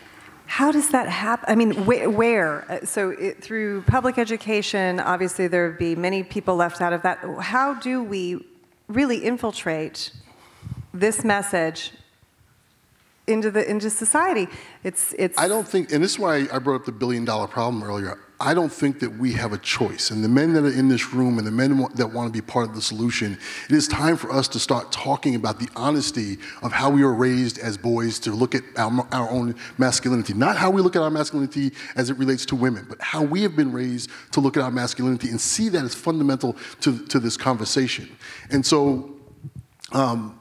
How does that happen? I mean, wh where? Uh, so it, through public education, obviously there would be many people left out of that. How do we really infiltrate this message into the into society. It's it's. I don't think, and this is why I brought up the billion dollar problem earlier. I don't think that we have a choice. And the men that are in this room and the men that want to be part of the solution, it is time for us to start talking about the honesty of how we were raised as boys to look at our, our own masculinity. Not how we look at our masculinity as it relates to women, but how we have been raised to look at our masculinity and see that as fundamental to, to this conversation. And so, um,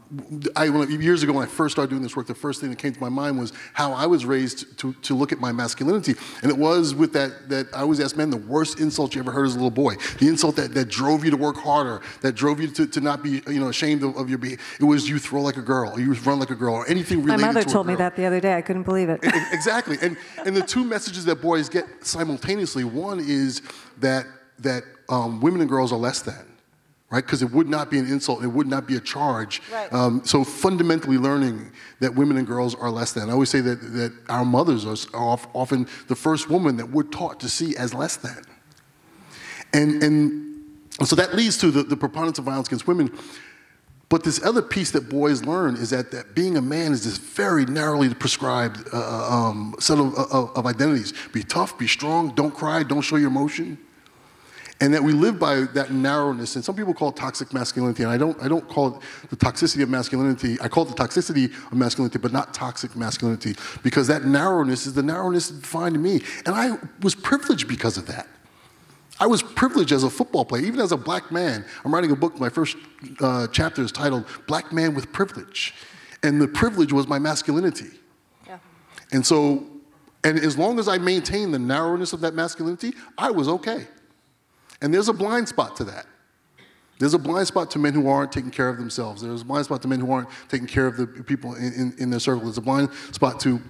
I, years ago when I first started doing this work, the first thing that came to my mind was how I was raised to, to look at my masculinity. And it was with that, that I always asked men the worst insult you ever heard as a little boy. The insult that, that drove you to work harder, that drove you to, to not be you know, ashamed of, of your behavior. It was you throw like a girl, or you run like a girl, or anything related My mother to told me that the other day. I couldn't believe it. exactly. And, and the two messages that boys get simultaneously, one is that, that um, women and girls are less than right? Because it would not be an insult, it would not be a charge. Right. Um, so fundamentally learning that women and girls are less than. I always say that, that our mothers are, are often the first woman that we're taught to see as less than. And, and so that leads to the, the preponderance of violence against women. But this other piece that boys learn is that, that being a man is this very narrowly prescribed uh, uh um, set of, of, of identities. Be tough, be strong, don't cry, don't show your emotion and that we live by that narrowness. And some people call it toxic masculinity, and I don't, I don't call it the toxicity of masculinity. I call it the toxicity of masculinity, but not toxic masculinity, because that narrowness is the narrowness that defined me. And I was privileged because of that. I was privileged as a football player, even as a black man. I'm writing a book, my first uh, chapter is titled Black Man with Privilege. And the privilege was my masculinity. Yeah. And so, and as long as I maintained the narrowness of that masculinity, I was okay. And there's a blind spot to that. There's a blind spot to men who aren't taking care of themselves. There's a blind spot to men who aren't taking care of the people in, in, in their circle. There's a blind spot to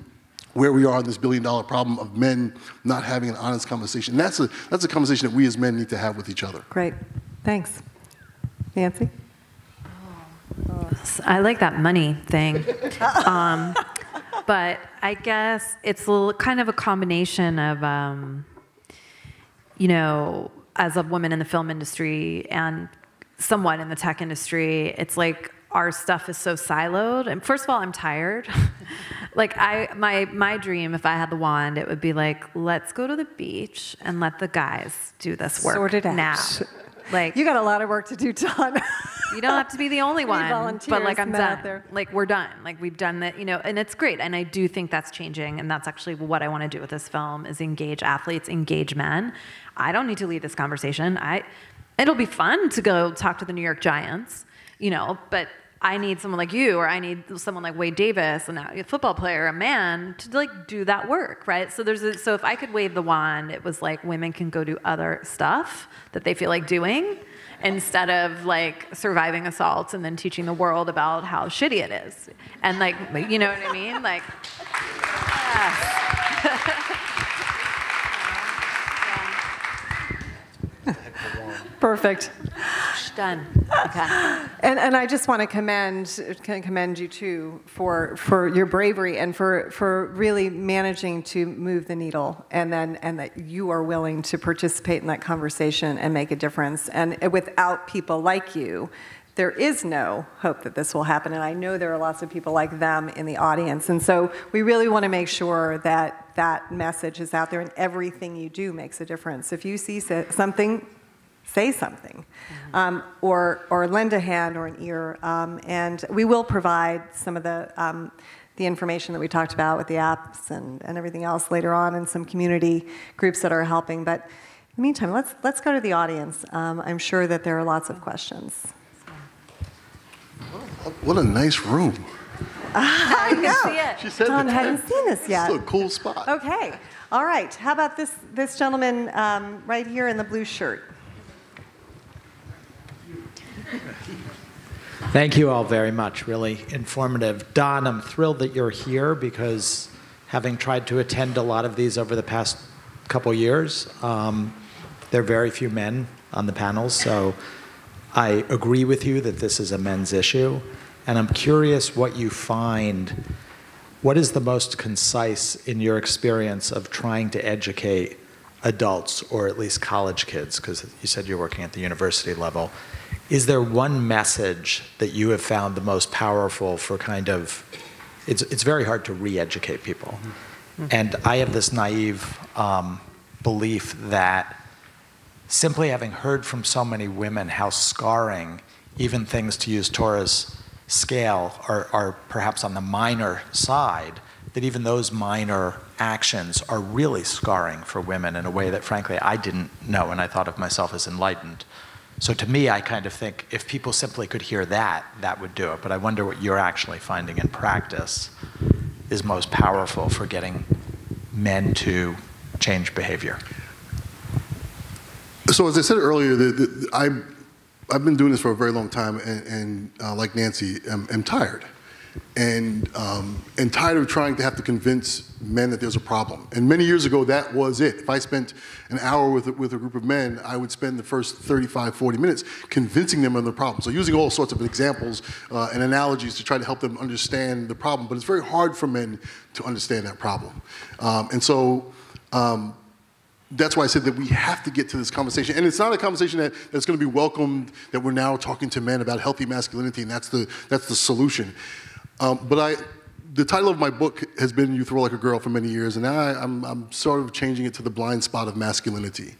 where we are in this billion dollar problem of men not having an honest conversation. And that's a, that's a conversation that we as men need to have with each other. Great. Thanks. Nancy? I like that money thing. um, but I guess it's a, kind of a combination of, um, you know, as a woman in the film industry and somewhat in the tech industry, it's like our stuff is so siloed. And first of all, I'm tired. like I my my dream if I had the wand, it would be like, let's go to the beach and let the guys do this work sort it out. now. Like you got a lot of work to do, Don. you don't have to be the only one, but like I'm done. There. Like we're done. Like we've done that, you know, and it's great. And I do think that's changing, and that's actually what I want to do with this film is engage athletes, engage men. I don't need to lead this conversation. I, it'll be fun to go talk to the New York Giants, you know, but I need someone like you, or I need someone like Wade Davis, a football player, a man, to like do that work, right? So there's a, so if I could wave the wand, it was like women can go do other stuff that they feel like doing instead of like surviving assaults and then teaching the world about how shitty it is, and like you know what I mean, like. Perfect. Done. Okay. And, and I just want to commend commend you too for for your bravery and for for really managing to move the needle and then and that you are willing to participate in that conversation and make a difference and without people like you there is no hope that this will happen and I know there are lots of people like them in the audience and so we really want to make sure that that message is out there and everything you do makes a difference if you see something say something mm-hmm. um, or, or lend a hand or an ear. Um, and we will provide some of the, um, the information that we talked about with the apps and, and everything else later on and some community groups that are helping. But in the meantime, let's, let's go to the audience. Um, I'm sure that there are lots of questions. What a nice room. I know. She said Don hadn't seen this yet. It's a cool spot. Okay. All right. How about this, this gentleman um, right here in the blue shirt? Thank you all very much. Really informative. Don, I'm thrilled that you're here because having tried to attend a lot of these over the past couple years, um, there are very few men on the panels. So I agree with you that this is a men's issue. And I'm curious what you find. What is the most concise in your experience of trying to educate adults or at least college kids? Because you said you're working at the university level is there one message that you have found the most powerful for kind of, it's, it's very hard to re educate people. Mm-hmm. And I have this naive um, belief that simply having heard from so many women how scarring even things to use Torah's scale are, are perhaps on the minor side, that even those minor actions are really scarring for women in a way that frankly I didn't know and I thought of myself as enlightened. So to me, I kind of think if people simply could hear that, that would do it. But I wonder what you're actually finding in practice is most powerful for getting men to change behavior. So as I said earlier, the, the, I, I've been doing this for a very long time, and, and uh, like Nancy, I'm, I'm tired and um, and tired of trying to have to convince men that there's a problem. And many years ago, that was it. If I spent an hour with, with a group of men, I would spend the first 35, 40 minutes convincing them of the problem. So using all sorts of examples uh, and analogies to try to help them understand the problem. But it's very hard for men to understand that problem. Um, and so um, that's why I said that we have to get to this conversation. And it's not a conversation that, that's going to be welcomed, that we're now talking to men about healthy masculinity, and that's the, that's the solution. Um, but I, the title of my book has been You Throw Like a Girl for many years, and now I, am I'm, I'm sort of changing it to The Blind Spot of Masculinity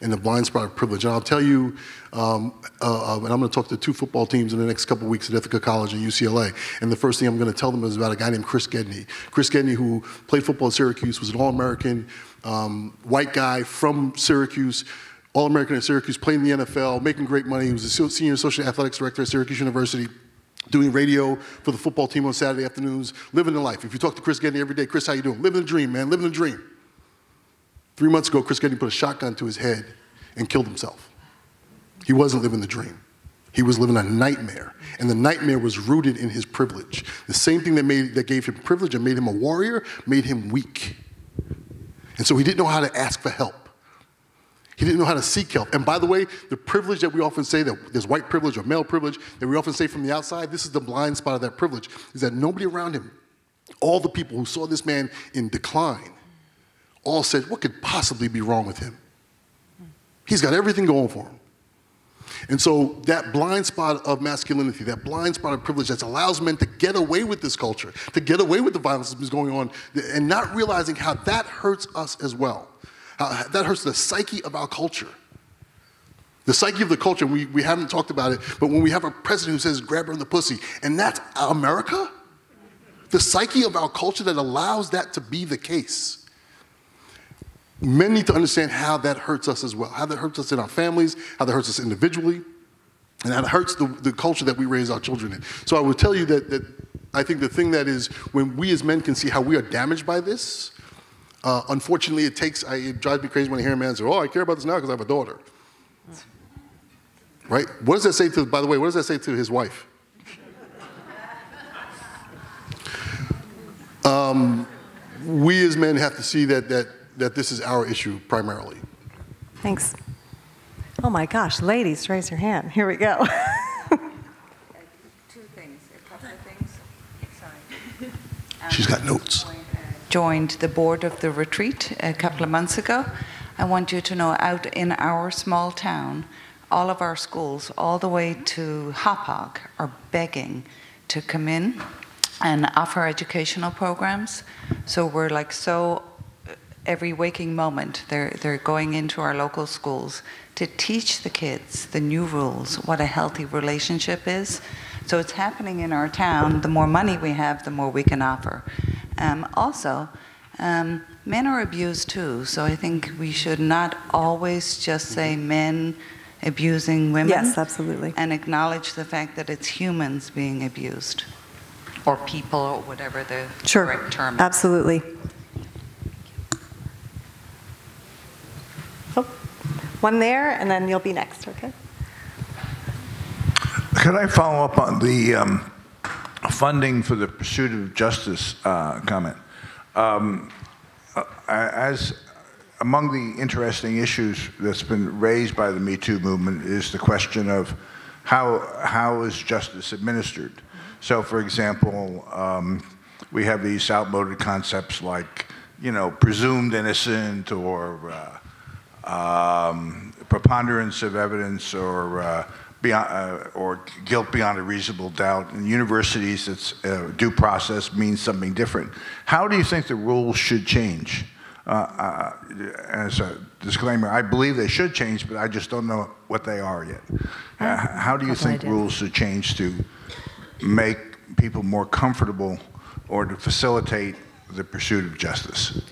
and the blind spot of privilege. And I'll tell you, um, uh, uh, and I'm going to talk to two football teams in the next couple weeks at Ithaca College and UCLA. And the first thing I'm going to tell them is about a guy named Chris Gedney. Chris Gedney, who played football at Syracuse, was an All-American um, white guy from Syracuse. All-American at Syracuse, playing in the NFL, making great money. He was a senior associate athletics director at Syracuse University doing radio for the football team on Saturday afternoons, living the life. If you talk to Chris Gedney every day, Chris, how you doing? Living the dream, man, living the dream. Three months ago, Chris Gedney put a shotgun to his head and killed himself. He wasn't living the dream. He was living a nightmare, and the nightmare was rooted in his privilege. The same thing that, made, that gave him privilege and made him a warrior made him weak. And so he didn't know how to ask for help. He didn't know how to seek help. And by the way, the privilege that we often say that there's white privilege or male privilege that we often say from the outside, this is the blind spot of that privilege, is that nobody around him, all the people who saw this man in decline, all said, What could possibly be wrong with him? He's got everything going for him. And so that blind spot of masculinity, that blind spot of privilege that allows men to get away with this culture, to get away with the violence that's going on, and not realizing how that hurts us as well. How that hurts the psyche of our culture. The psyche of the culture, we, we haven't talked about it, but when we have a president who says, grab her in the pussy, and that's America, the psyche of our culture that allows that to be the case. Men need to understand how that hurts us as well, how that hurts us in our families, how that hurts us individually, and how it hurts the, the culture that we raise our children in. So I would tell you that, that I think the thing that is, when we as men can see how we are damaged by this, uh, unfortunately, it takes, I, it drives me crazy when I hear a man say, oh, I care about this now because I have a daughter. Right? What does that say to, by the way, what does that say to his wife? Um, we as men have to see that, that, that this is our issue primarily. Thanks. Oh my gosh, ladies, raise your hand. Here we go. Two things, a couple of things. Sorry. She's got notes. Joined the board of the retreat a couple of months ago. I want you to know out in our small town, all of our schools, all the way to Hauppauge, are begging to come in and offer educational programs. So we're like so uh, every waking moment they're they're going into our local schools to teach the kids the new rules, what a healthy relationship is. So it's happening in our town. The more money we have, the more we can offer. Um, also, um, men are abused too. So I think we should not always just say men abusing women. Yes, absolutely. And acknowledge the fact that it's humans being abused, or people, or whatever the Sure, correct term is. absolutely. Oh, One there, and then you'll be next, okay? Could I follow up on the um, funding for the pursuit of justice uh, comment? Um, uh, as among the interesting issues that's been raised by the Me Too movement is the question of how how is justice administered. So, for example, um, we have these outmoded concepts like you know presumed innocent or uh, um, preponderance of evidence or uh, beyond, uh, or guilt beyond a reasonable doubt. In universities, it's uh, due process means something different. How do you think the rules should change? Uh, uh, as a disclaimer, I believe they should change, but I just don't know what they are yet. How do you think ideas. rules should change to make people more comfortable or to facilitate the pursuit of justice?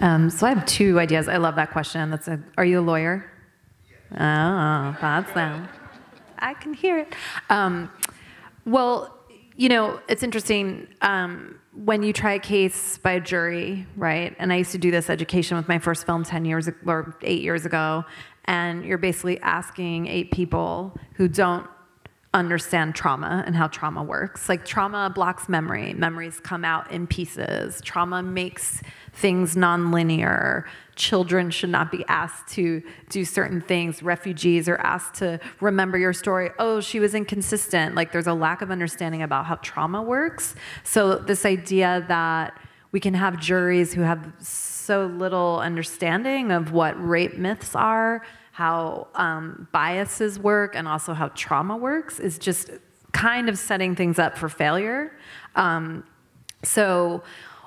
Um, so I have two ideas. I love that question. That's a. Are you a lawyer? Oh, that's them. I can hear it. Um, well, you know, it's interesting um, when you try a case by a jury, right? And I used to do this education with my first film ten years or eight years ago, and you're basically asking eight people who don't understand trauma and how trauma works. Like trauma blocks memory. Memories come out in pieces. Trauma makes things nonlinear. Children should not be asked to do certain things. Refugees are asked to remember your story. Oh, she was inconsistent. Like there's a lack of understanding about how trauma works. So this idea that we can have juries who have so little understanding of what rape myths are, how um, biases work, and also how trauma works is just kind of setting things up for failure. Um, so,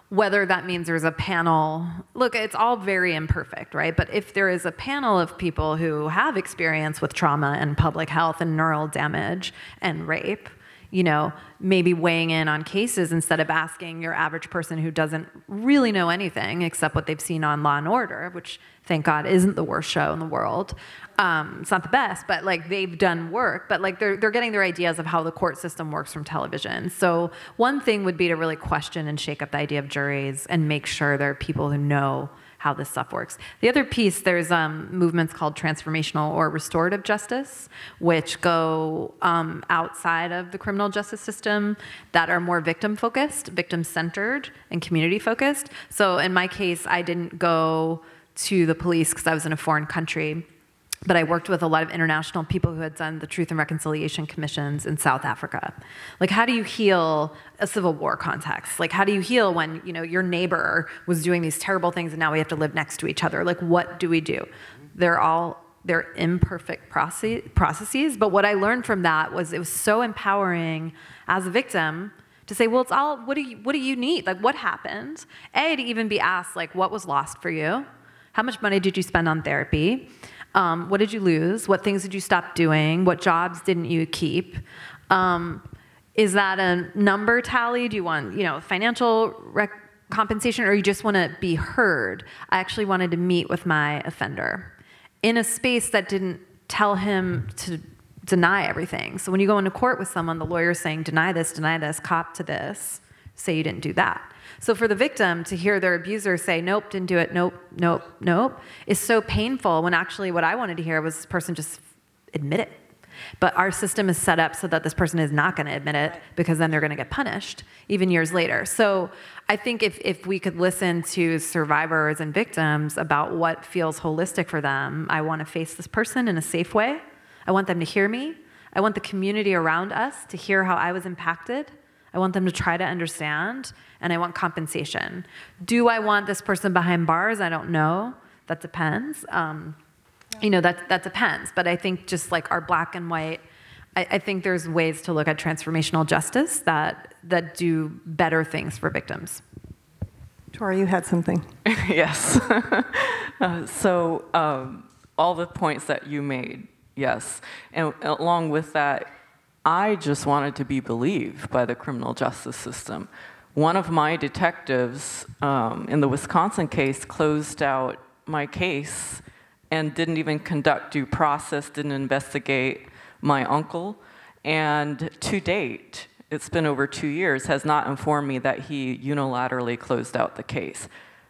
whether that means there's a panel, look, it's all very imperfect, right? But if there is a panel of people who have experience with trauma and public health and neural damage and rape, you know, maybe weighing in on cases instead of asking your average person who doesn't really know anything except what they've seen on Law and Order, which thank God isn't the worst show in the world. Um, it's not the best, but like they've done work, but like they're, they're getting their ideas of how the court system works from television. So one thing would be to really question and shake up the idea of juries and make sure there are people who know how this stuff works. The other piece, there's um, movements called transformational or restorative justice, which go um, outside of the criminal justice system that are more victim focused, victim centered, and community focused. So in my case, I didn't go to the police because I was in a foreign country. But I worked with a lot of international people who had done the Truth and Reconciliation Commissions in South Africa. Like, how do you heal a civil war context? Like, how do you heal when you know your neighbor was doing these terrible things and now we have to live next to each other? Like, what do we do? They're all they're imperfect process, processes. But what I learned from that was it was so empowering as a victim to say, well, it's all what do you what do you need? Like, what happened? A to even be asked like, what was lost for you? How much money did you spend on therapy? Um, what did you lose? What things did you stop doing? What jobs didn't you keep? Um, is that a number tally? Do you want, you know, financial compensation, or you just want to be heard? I actually wanted to meet with my offender in a space that didn't tell him to deny everything. So when you go into court with someone, the lawyer's saying, deny this, deny this, cop to this, say you didn't do that. So for the victim to hear their abuser say, nope, didn't do it, nope, nope, nope, is so painful when actually what I wanted to hear was this person just admit it. But our system is set up so that this person is not going to admit it because then they're going to get punished even years later. So I think if, if we could listen to survivors and victims about what feels holistic for them, I want to face this person in a safe way. I want them to hear me. I want the community around us to hear how I was impacted. I want them to try to understand, and I want compensation. Do I want this person behind bars? I don't know. That depends. Um, you know, that, that depends. But I think just like our black and white, I, I think there's ways to look at transformational justice that, that do better things for victims. Tori, you had something. yes. uh, so, um, all the points that you made, yes. And along with that, I just wanted to be believed by the criminal justice system. One of my detectives um, in the Wisconsin case closed out my case and didn't even conduct due process, didn't investigate my uncle. And to date, it's been over two years, has not informed me that he unilaterally closed out the case.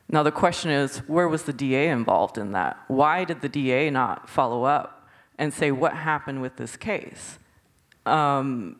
Now, the question is where was the DA involved in that? Why did the DA not follow up and say what happened with this case? Um,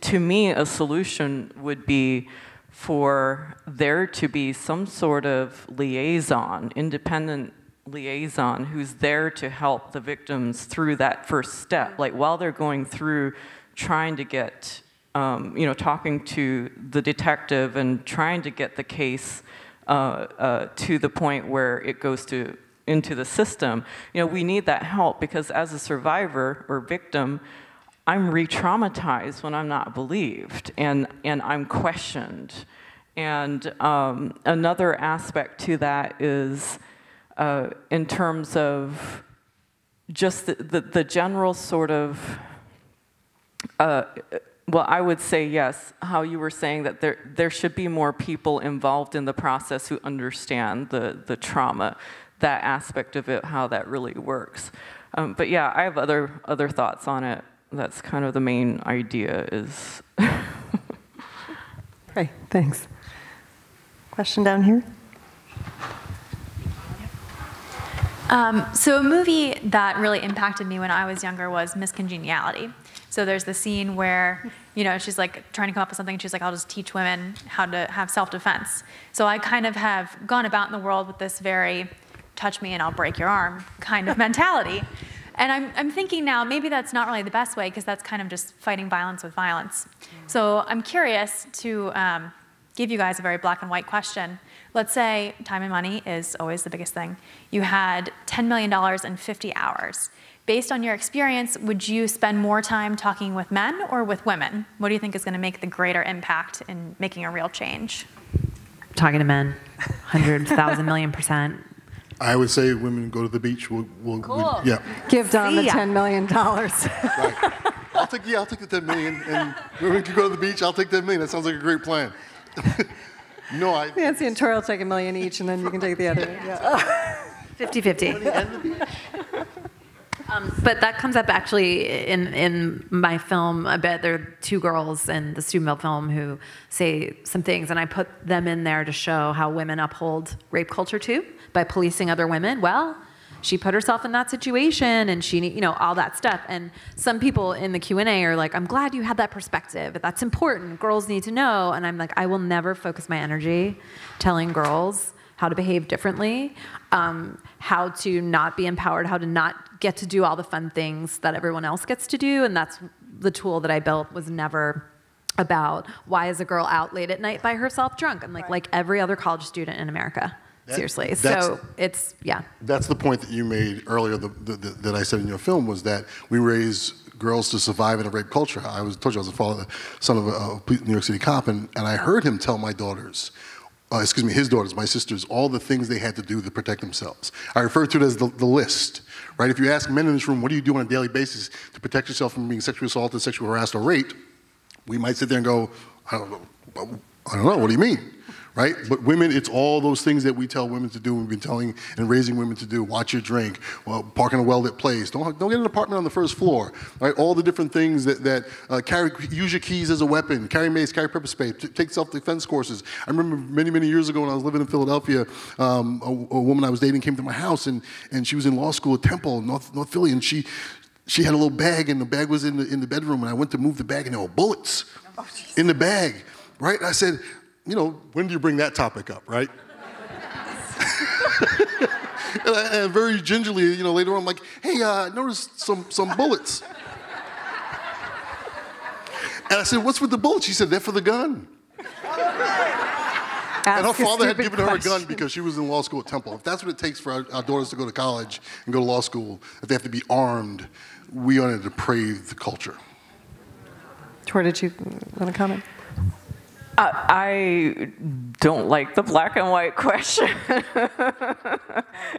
to me, a solution would be for there to be some sort of liaison, independent liaison who's there to help the victims through that first step. Like while they're going through trying to get, um, you know, talking to the detective and trying to get the case uh, uh, to the point where it goes to into the system. You know, we need that help because as a survivor or victim, I'm re-traumatized when I'm not believed and, and I'm questioned. And um, another aspect to that is uh, in terms of just the, the, the general sort of, uh, well, I would say yes, how you were saying that there, there should be more people involved in the process who understand the, the trauma, that aspect of it, how that really works. Um, but yeah, I have other, other thoughts on it that's kind of the main idea is. okay, thanks. Question down here? Um, so a movie that really impacted me when I was younger was Miss Congeniality. So there's the scene where, you know, she's like trying to come up with something. And she's like, I'll just teach women how to have self-defense. So I kind of have gone about in the world with this very touch me and I'll break your arm kind of mentality. And I'm, I'm thinking now, maybe that's not really the best way because that's kind of just fighting violence with violence. So I'm curious to um, give you guys a very black and white question. Let's say time and money is always the biggest thing. You had $10 million in 50 hours. Based on your experience, would you spend more time talking with men or with women? What do you think is going to make the greater impact in making a real change? Talking to men, 100,000 million percent. I would say women go to the beach. We'll, we'll, cool. we'll yeah. Give Don the $10 million. right. I'll take, yeah, I'll take the 10 million. And women can go to the beach. I'll take 10 million. That sounds like a great plan. no, I. Nancy and Tori will take a million each, and then you can take the other. Yeah. 50 50. Um, but that comes up actually in, in my film a bit. There are two girls in the Steubenville film who say some things, and I put them in there to show how women uphold rape culture too by policing other women. Well, she put herself in that situation and she you know all that stuff and some people in the q&a are like i'm glad you had that perspective that's important girls need to know and i'm like i will never focus my energy telling girls how to behave differently um, how to not be empowered how to not get to do all the fun things that everyone else gets to do and that's the tool that i built was never about why is a girl out late at night by herself drunk i'm like right. like every other college student in america that, seriously. So it's yeah. That's the point that you made earlier. The, the, the, that I said in your film was that we raise girls to survive in a rape culture. I was told you I was a father, son of a, a New York City cop, and, and I heard him tell my daughters. Uh, excuse me, his daughters, my sisters, all the things they had to do to protect themselves. I refer to it as the, the list, right? If you ask men in this room, what do you do on a daily basis to protect yourself from being sexually assaulted, sexually harassed, or raped? We might sit there and go, I don't know, I don't know, what do you mean? Right? But women, it's all those things that we tell women to do. We've been telling and raising women to do. Watch your drink. Well, park in a well-lit place. Don't, don't get an apartment on the first floor, right? All the different things that, that uh, carry, use your keys as a weapon, carry mace, carry pepper spray, take self-defense courses. I remember many, many years ago when I was living in Philadelphia, um, a, a, woman I was dating came to my house and, and she was in law school at Temple, North, North Philly, and she, she had a little bag, and the bag was in the in the bedroom, and I went to move the bag, and there were bullets in the bag, right? I said, you know, when do you bring that topic up, right? and, I, and very gingerly, you know, later on, I'm like, hey, uh, I noticed some some bullets. And I said, what's with the bullets? She said, they're for the gun. and her father had given her a gun because she was in law school at Temple. If that's what it takes for our, our daughters to go to college and go to law school, if they have to be armed, we are in a depraved culture. Tor, did you want to comment? Uh, I don't like the black and white question.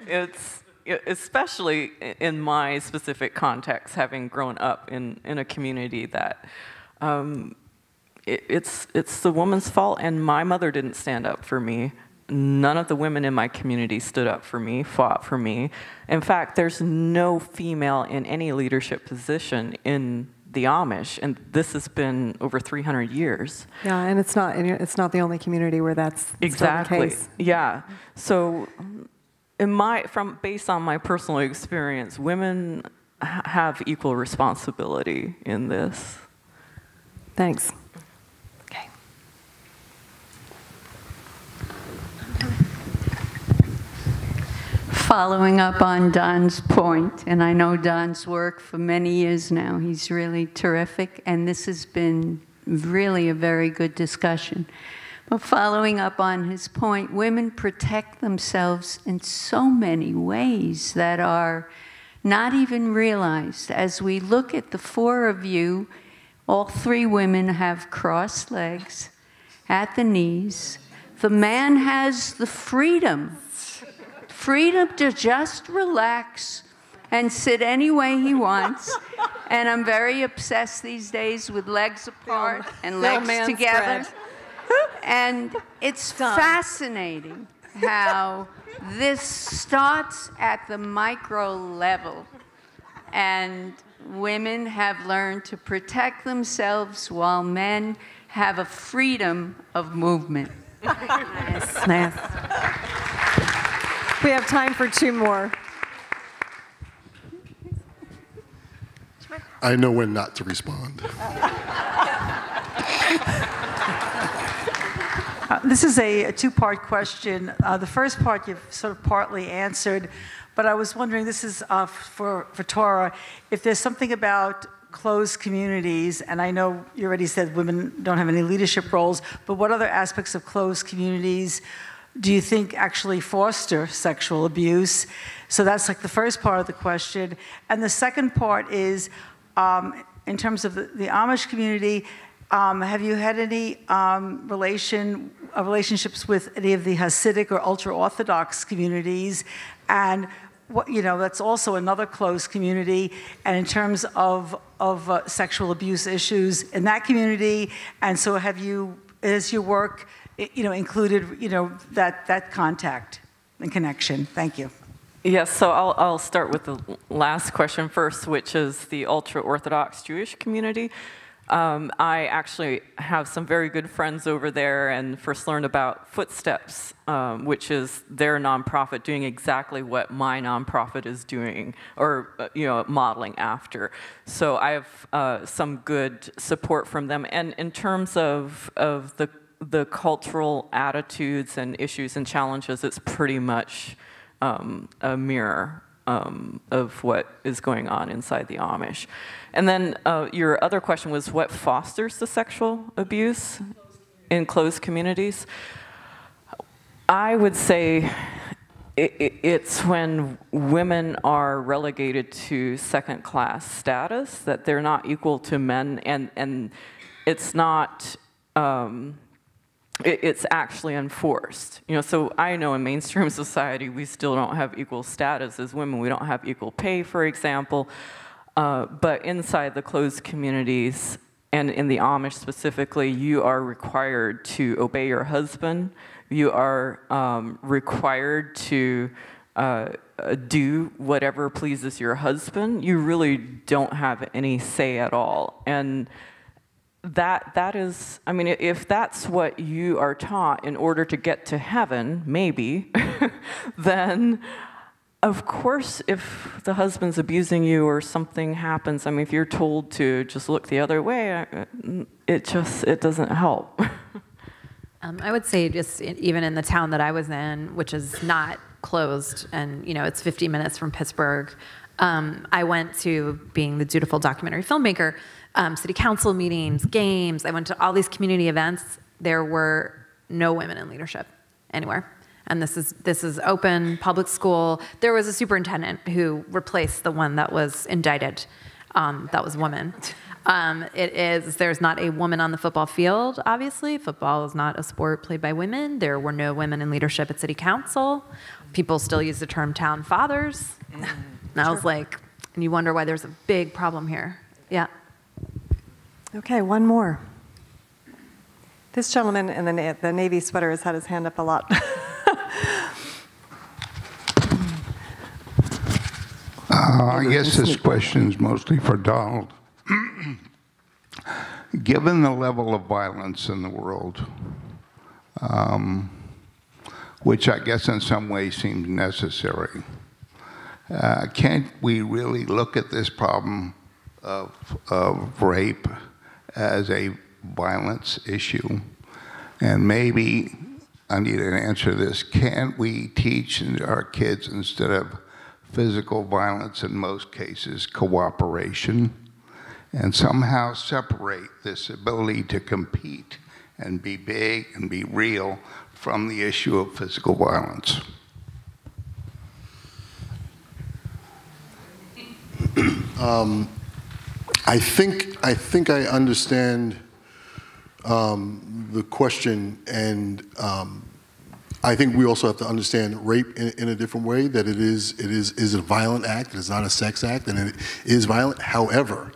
it's especially in my specific context, having grown up in, in a community that um, it, it's it's the woman's fault, and my mother didn't stand up for me. None of the women in my community stood up for me, fought for me. In fact, there's no female in any leadership position in the Amish, and this has been over 300 years. Yeah, and it's not it's not the only community where that's Exactly. case. Yeah. So, in my from based on my personal experience, women have equal responsibility in this. Thanks. Following up on Don's point, and I know Don's work for many years now, he's really terrific, and this has been really a very good discussion. But following up on his point, women protect themselves in so many ways that are not even realized. As we look at the four of you, all three women have crossed legs at the knees. The man has the freedom freedom to just relax and sit any way he wants. and I'm very obsessed these days with legs apart and the legs man together. and it's fascinating how this starts at the micro level. And women have learned to protect themselves while men have a freedom of movement. nice, nice. We have time for two more. I know when not to respond. Uh, This is a a two-part question. Uh, The first part you've sort of partly answered, but I was wondering, this is uh, for for Torah, if there's something about closed communities, and I know you already said women don't have any leadership roles, but what other aspects of closed communities do you think actually foster sexual abuse? So that's like the first part of the question. And the second part is, um, in terms of the, the Amish community, um, have you had any um, relation uh, relationships with any of the Hasidic or ultra Orthodox communities? And what, you know, that's also another closed community. And in terms of of uh, sexual abuse issues in that community, and so have you, is your work, you know, included, you know, that that contact and connection? Thank you. Yes, so I'll, I'll start with the last question first, which is the ultra Orthodox Jewish community. Um, I actually have some very good friends over there and first learned about Footsteps, um, which is their nonprofit doing exactly what my nonprofit is doing or, uh, you know, modeling after. So I have uh, some good support from them. And in terms of, of the, the cultural attitudes and issues and challenges, it's pretty much um, a mirror um, of what is going on inside the Amish. And then uh, your other question was what fosters the sexual abuse in closed communities? I would say it, it, it's when women are relegated to second class status, that they're not equal to men, and, and it's not. Um, it, it's actually enforced. You know, so I know in mainstream society we still don't have equal status as women. We don't have equal pay, for example. Uh, but inside the closed communities, and in the Amish specifically, you are required to obey your husband. You are um, required to uh, uh, do whatever pleases your husband. You really don't have any say at all. And that that is i mean if that's what you are taught in order to get to heaven maybe then of course, if the husband's abusing you or something happens, I mean, if you're told to just look the other way, uh, it just it doesn't help. um, I would say just even in the town that I was in, which is not closed, and you know it's 50 minutes from Pittsburgh. Um, I went to being the dutiful documentary filmmaker, um, city council meetings, games. I went to all these community events. There were no women in leadership anywhere and this is this is open public school. There was a superintendent who replaced the one that was indicted. Um, that was a woman. Um, it is there's not a woman on the football field. Obviously, football is not a sport played by women. There were no women in leadership at city council. People still use the term town fathers. Mm, and I was like, and you wonder why there's a big problem here. Yeah. Okay, one more. This gentleman in the, the navy sweater has had his hand up a lot. Uh, I guess this question is mostly for Donald. Given the level of violence in the world, um, which I guess in some ways seems necessary, uh, can't we really look at this problem of, of rape as a violence issue? And maybe I need an answer to this. Can't we teach our kids instead of physical violence in most cases, cooperation, and somehow separate this ability to compete and be big and be real from the issue of physical violence. Um, I think I think I understand um, the question, and um, I think we also have to understand rape in, in, a different way. That it is it is is a violent act. It is not a sex act, and it is violent. However,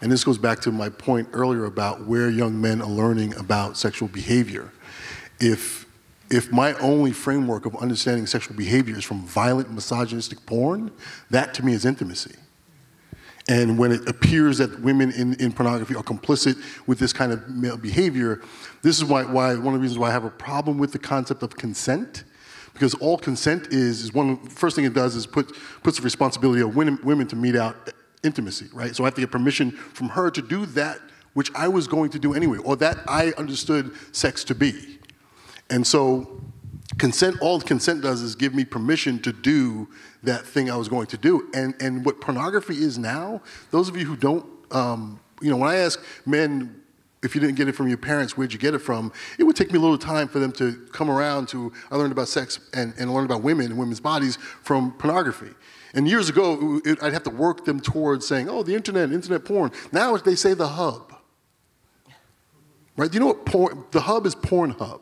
and this goes back to my point earlier about where young men are learning about sexual behavior. If if my only framework of understanding sexual behavior is from violent misogynistic porn, that to me is intimacy. And when it appears that women in, in pornography are complicit with this kind of male behavior, this is why, why one of the reasons why I have a problem with the concept of consent. Because all consent is, is one first thing it does is put puts the responsibility of women, women to mete out intimacy, right? So I have to get permission from her to do that which I was going to do anyway, or that I understood sex to be. And so consent, all consent does is give me permission to do that thing I was going to do. And, and what pornography is now, those of you who don't, um, you know, when I ask men, if you didn't get it from your parents, where'd you get it from? It would take me a little time for them to come around to, I learned about sex and, and learned about women and women's bodies from pornography. And years ago, it, I'd have to work them towards saying, oh, the internet, internet porn. Now they say the hub. Right? Do you know what porn, the hub is Pornhub.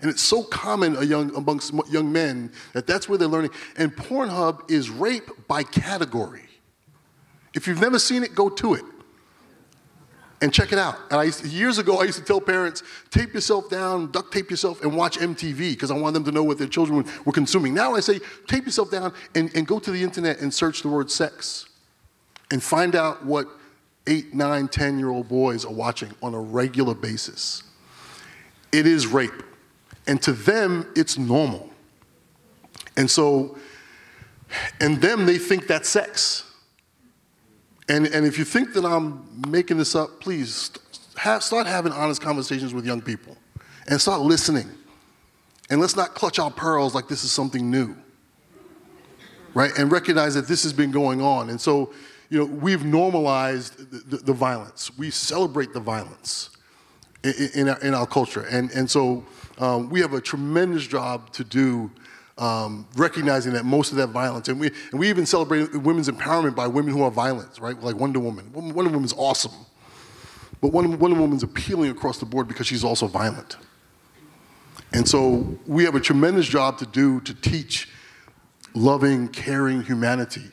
And it's so common amongst young men that that's where they're learning. And Pornhub is rape by category. If you've never seen it, go to it and check it out. And I used to, years ago, I used to tell parents, tape yourself down, duct tape yourself, and watch MTV because I want them to know what their children were consuming. Now I say, tape yourself down and, and go to the internet and search the word sex and find out what eight, nine, 10 year old boys are watching on a regular basis. It is rape. And to them, it's normal. And so, and them, they think that's sex. And, and if you think that I'm making this up, please have, start having honest conversations with young people and start listening. And let's not clutch our pearls like this is something new, right? And recognize that this has been going on. And so, you know, we've normalized the, the, the violence. We celebrate the violence in, in, our, in our culture. And, and so, um, we have a tremendous job to do um, recognizing that most of that violence, and we, and we even celebrate women's empowerment by women who are violent, right? Like Wonder Woman. Wonder Woman's awesome. But Wonder, Wonder Woman's appealing across the board because she's also violent. And so we have a tremendous job to do to teach loving, caring humanity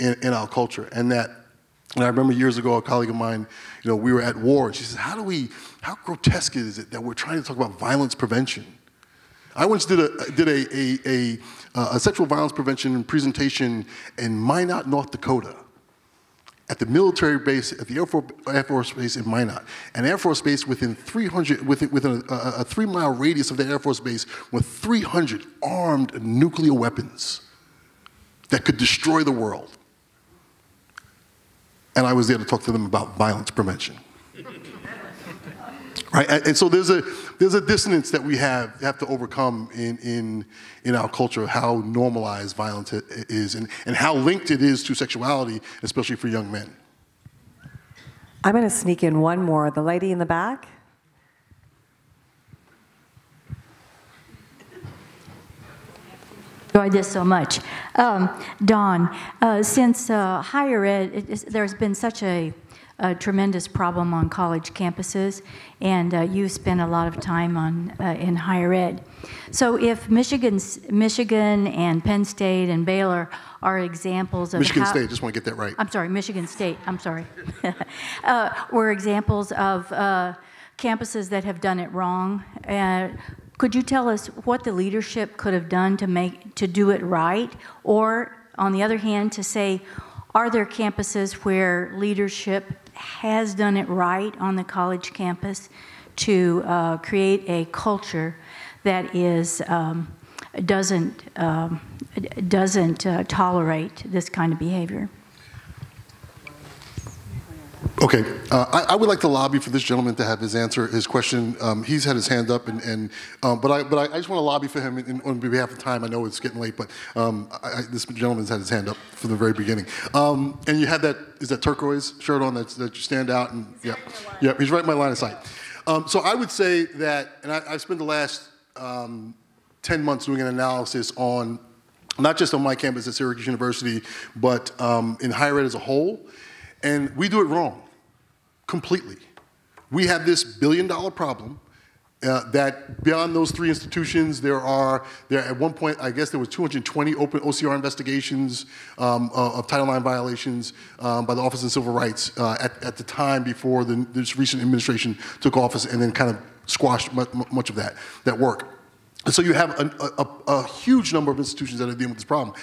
in, in our culture. And that, and I remember years ago, a colleague of mine, you know, we were at war, and she said, how do we, how grotesque is it that we're trying to talk about violence prevention? I once did a, did a, a, a, uh, a sexual violence prevention presentation in Minot, North Dakota, at the military base, at the Air Force, Air Force Base in Minot, an Air Force base within 300, within, within a, a, a three mile radius of the Air Force Base with 300 armed nuclear weapons. that could destroy the world. And I was there to talk to them about violence prevention. right? And, and so there's a, there's a dissonance that we have, have to overcome in, in, in our culture, of how normalized violence is and, and how linked it is to sexuality, especially for young men. I'm going to sneak in one more. The lady in the back. enjoyed this so much. Um, Don, uh, since uh, higher ed, it is, there's been such a, a tremendous problem on college campuses, and uh, you spend a lot of time on uh, in higher ed. So, if Michigan's, Michigan and Penn State and Baylor are examples of Michigan how, State, just want to get that right. I'm sorry, Michigan State. I'm sorry. uh, were examples of uh, campuses that have done it wrong. Uh, could you tell us what the leadership could have done to make to do it right, or on the other hand, to say, are there campuses where leadership has done it right on the college campus to uh, create a culture that is um, doesn't um, doesn't uh, tolerate this kind of behavior? Okay, uh, I, I would like to lobby for this gentleman to have his answer, his question. Um, he's had his hand up, and, and um, but I but I, I just want to lobby for him in, in, on behalf of time. I know it's getting late, but um, I, this gentleman's had his hand up from the very beginning. Um, and you had that is that turquoise shirt on that that you stand out, and yeah, yeah, he's right in my line of sight. Um, so I would say that, and I, I've spent the last um, ten months doing an analysis on not just on my campus at Syracuse University, but um, in higher ed as a whole. And we do it wrong, completely. We have this billion dollar problem uh, that beyond those three institutions, there are, there at one point, I guess there was 220 open OCR investigations um, uh, of Title IX violations um, by the Office of Civil Rights uh, at, at the time before the, this recent administration took office and then kind of squashed much, much of that, that work. And so you have a, a, a, huge number of institutions that are dealing with this problem.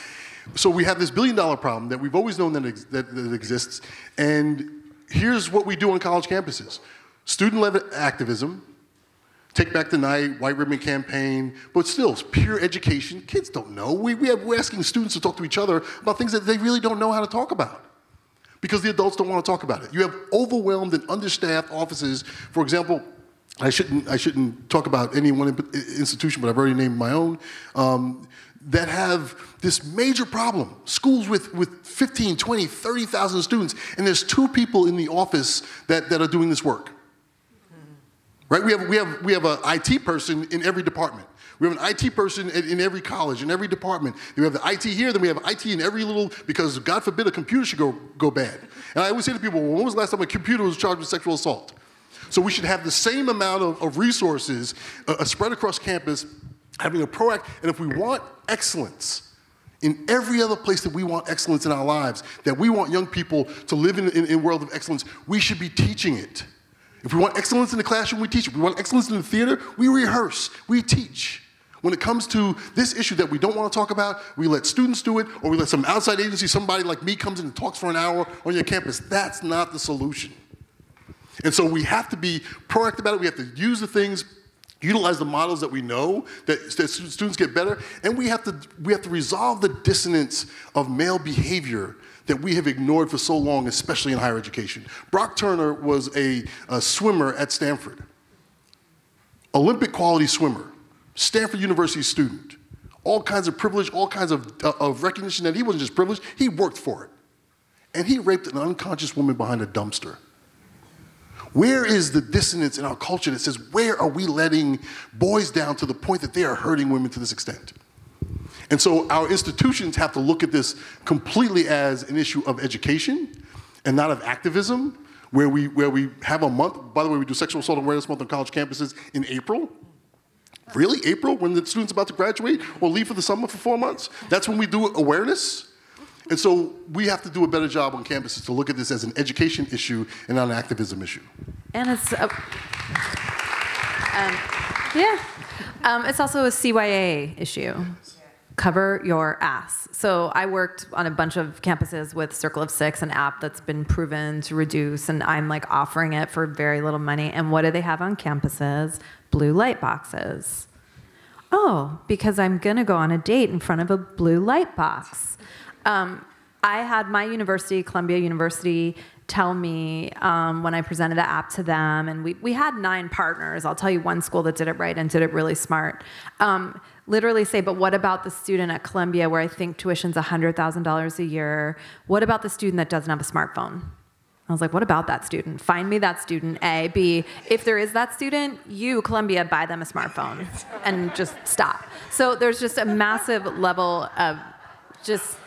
So we have this billion dollar problem that we've always known that, ex- that, that exists. And here's what we do on college campuses student led activism, Take Back the Night, White Ribbon Campaign, but still, pure education. Kids don't know. We, we have, we're asking students to talk to each other about things that they really don't know how to talk about because the adults don't want to talk about it. You have overwhelmed and understaffed offices. For example, I shouldn't, I shouldn't talk about any one institution, but I've already named my own, um, that have this major problem. Schools with, with 15, 20, 30,000 students, and there's two people in the office that, that are doing this work. Right? We have, we have, we have an IT person in every department. We have an IT person in, every college, in every department. We have the IT here, then we have IT in every little, because God forbid a computer should go, go bad. And I always say to people, well, when was the last time a computer was charged with sexual assault? So we should have the same amount of, of resources uh, uh, spread across campus, having a proact, and if we want excellence in every other place that we want excellence in our lives, that we want young people to live in, in, in a world of excellence, we should be teaching it. If we want excellence in the classroom, we teach. If we want excellence in the theater, we rehearse, we teach. When it comes to this issue that we don't want to talk about, we let students do it, or we let some outside agency, somebody like me comes in and talks for an hour on your campus. That's not the solution. And so we have to be proactive about it. We have to use the things, utilize the models that we know that, that students get better, and we have to we have to resolve the dissonance of male behavior that we have ignored for so long, especially in higher education. Brock Turner was a, a swimmer at Stanford, Olympic quality swimmer, Stanford University student, all kinds of privilege, all kinds of, uh, of recognition that he wasn't just privileged, he worked for it. And he raped an unconscious woman behind a dumpster. Where is the dissonance in our culture that says, where are we letting boys down to the point that they are hurting women to this extent? And so our institutions have to look at this completely as an issue of education and not of activism, where we, where we have a month. By the way, we do Sexual Assault Awareness Month on college campuses in April. Really? April, when the student's about to graduate or leave for the summer for four months? That's when we do awareness? And so we have to do a better job on campuses to look at this as an education issue and not an activism issue. And it's um, yeah, um, it's also a CYA issue. Cover your ass. So I worked on a bunch of campuses with Circle of Six, an app that's been proven to reduce, and I'm like offering it for very little money. And what do they have on campuses? Blue light boxes. Oh, because I'm gonna go on a date in front of a blue light box. Um, I had my university, Columbia University, tell me um, when I presented the app to them, and we, we had nine partners. I'll tell you one school that did it right and did it really smart. Um, literally say, but what about the student at Columbia where I think tuition's $100,000 a year? What about the student that doesn't have a smartphone? I was like, what about that student? Find me that student, A. B, if there is that student, you, Columbia, buy them a smartphone and just stop. So there's just a massive level of just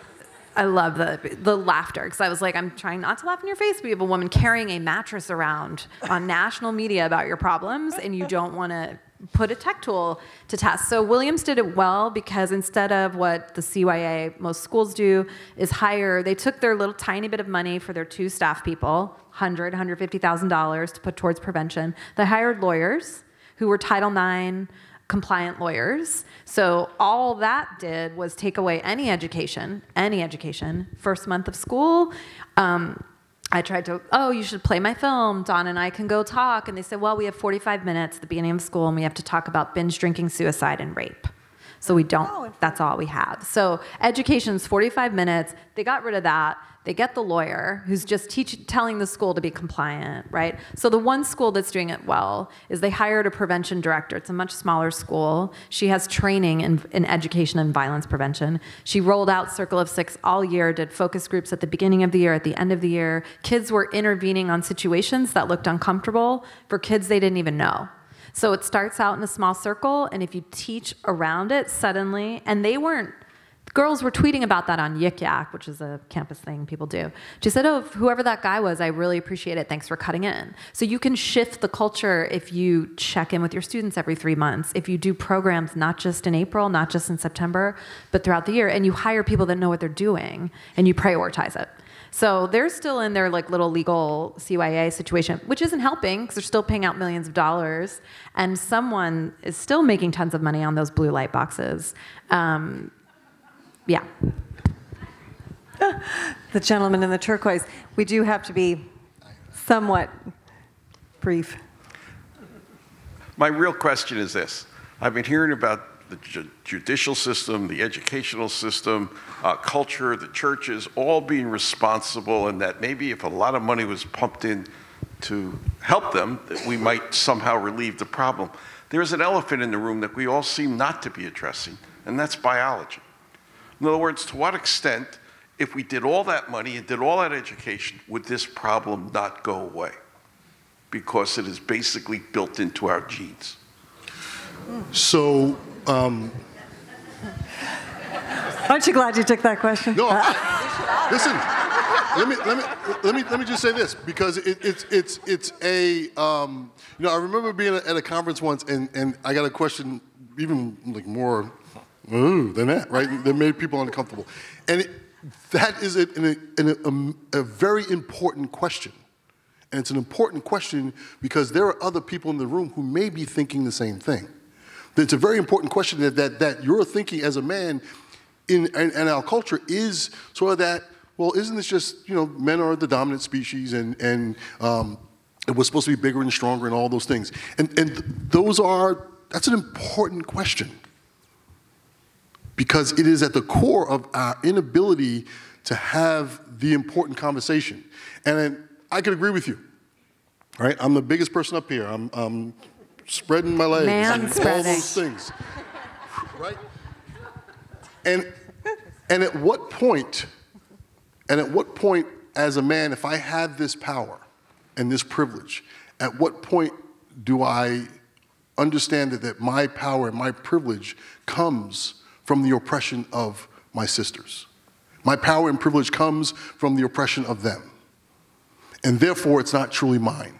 I love the the laughter because I was like, I'm trying not to laugh in your face, but you have a woman carrying a mattress around on national media about your problems, and you don't want to put a tech tool to test. So Williams did it well because instead of what the CYA most schools do is hire, they took their little tiny bit of money for their two staff people, 100, 150,000 dollars to put towards prevention. They hired lawyers who were Title IX compliant lawyers. So all that did was take away any education, any education, first month of school. Um, I tried to, oh, you should play my film. Don and I can go talk. And they said, well, we have 45 minutes at the beginning of school and we have to talk about binge drinking, suicide, and rape. So we don't, oh, that's all we have. So education's 45 minutes. They got rid of that. They get the lawyer who's just teach, telling the school to be compliant, right? So the one school that's doing it well is they hired a prevention director. It's a much smaller school. She has training in, in education and violence prevention. She rolled out Circle of Six all year, did focus groups at the beginning of the year, at the end of the year. Kids were intervening on situations that looked uncomfortable for kids they didn't even know. So it starts out in a small circle, and if you teach around it suddenly, and they weren't girls were tweeting about that on Yik Yak, which is a campus thing people do. She said, Oh, whoever that guy was, I really appreciate it. Thanks for cutting in. So you can shift the culture if you check in with your students every three months, if you do programs not just in April, not just in September, but throughout the year, and you hire people that know what they're doing and you prioritize it. So they're still in their like little legal CYA situation, which isn't helping because they're still paying out millions of dollars, and someone is still making tons of money on those blue light boxes. Um, yeah. The gentleman in the turquoise. We do have to be somewhat brief. My real question is this. I've been hearing about the ju- judicial system, the educational system, uh, culture, the churches, all being responsible, and that maybe if a lot of money was pumped in to help them, that we might somehow relieve the problem. There's an elephant in the room that we all seem not to be addressing, and that's biology. In other words, to what extent, if we did all that money and did all that education, would this problem not go away? Because it is basically built into our genes. So, um, Aren't you glad you took that question? No, I, listen. Let me let me let me let me just say this because it, it's it's it's a um, you know I remember being at a conference once and and I got a question even like more ooh than that right that made people uncomfortable and it, that is a, a, a, a very important question and it's an important question because there are other people in the room who may be thinking the same thing. It's a very important question that, that, that you're thinking as a man in, in our culture is sort of that, well, isn't this just, you know, men are the dominant species and, and, um, and we're supposed to be bigger and stronger and all those things. And, and those are, that's an important question because it is at the core of our inability to have the important conversation. And I can agree with you, right? I'm the biggest person up here. I'm, I'm spreading my legs, Man and all those things, right? And and at what point, and at what point, as a man, if I had this power and this privilege, at what point do I understand that, that my power and my privilege comes from the oppression of my sisters? My power and privilege comes from the oppression of them. And therefore, it's not truly mine.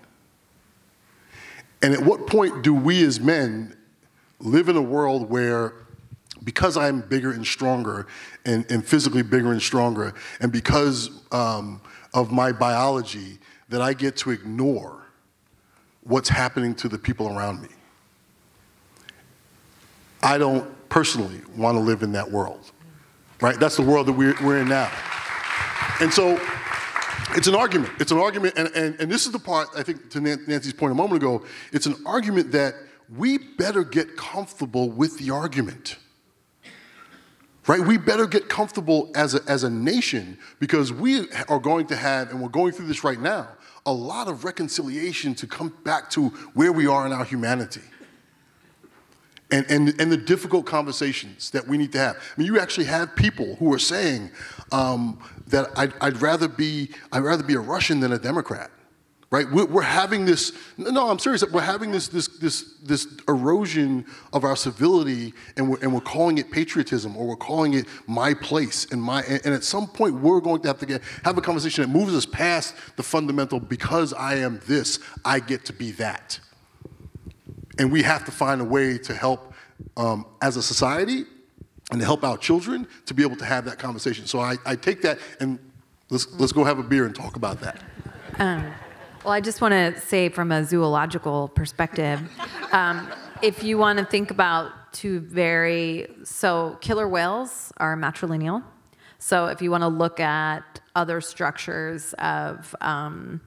And at what point do we as men live in a world where, because I'm bigger and stronger, and, and physically bigger and stronger, and because um, of my biology, that I get to ignore what's happening to the people around me? I don't personally want to live in that world, right? That's the world that we're, we're in now. And so it's an argument. It's an argument, and, and, and this is the part, I think, to Nancy's point a moment ago, it's an argument that we better get comfortable with the argument. Right? We better get comfortable as a, as a nation because we are going to have, and we're going through this right now, a lot of reconciliation to come back to where we are in our humanity. And, and, and the difficult conversations that we need to have. I mean, you actually have people who are saying um, that I'd, I'd, rather be, I'd rather be a Russian than a Democrat right? We're, having this, no, I'm serious, we're having this, this, this, this erosion of our civility and we're, and we're calling it patriotism or we're calling it my place and my, and, and at some point we're going to have to get, have a conversation that moves us past the fundamental, because I am this, I get to be that. And we have to find a way to help um, as a society and to help our children to be able to have that conversation. So I, I take that and let's, let's go have a beer and talk about that. Um. Well, I just want to say from a zoological perspective, um, if you want to think about two very, so killer whales are matrilineal. So if you want to look at other structures of um,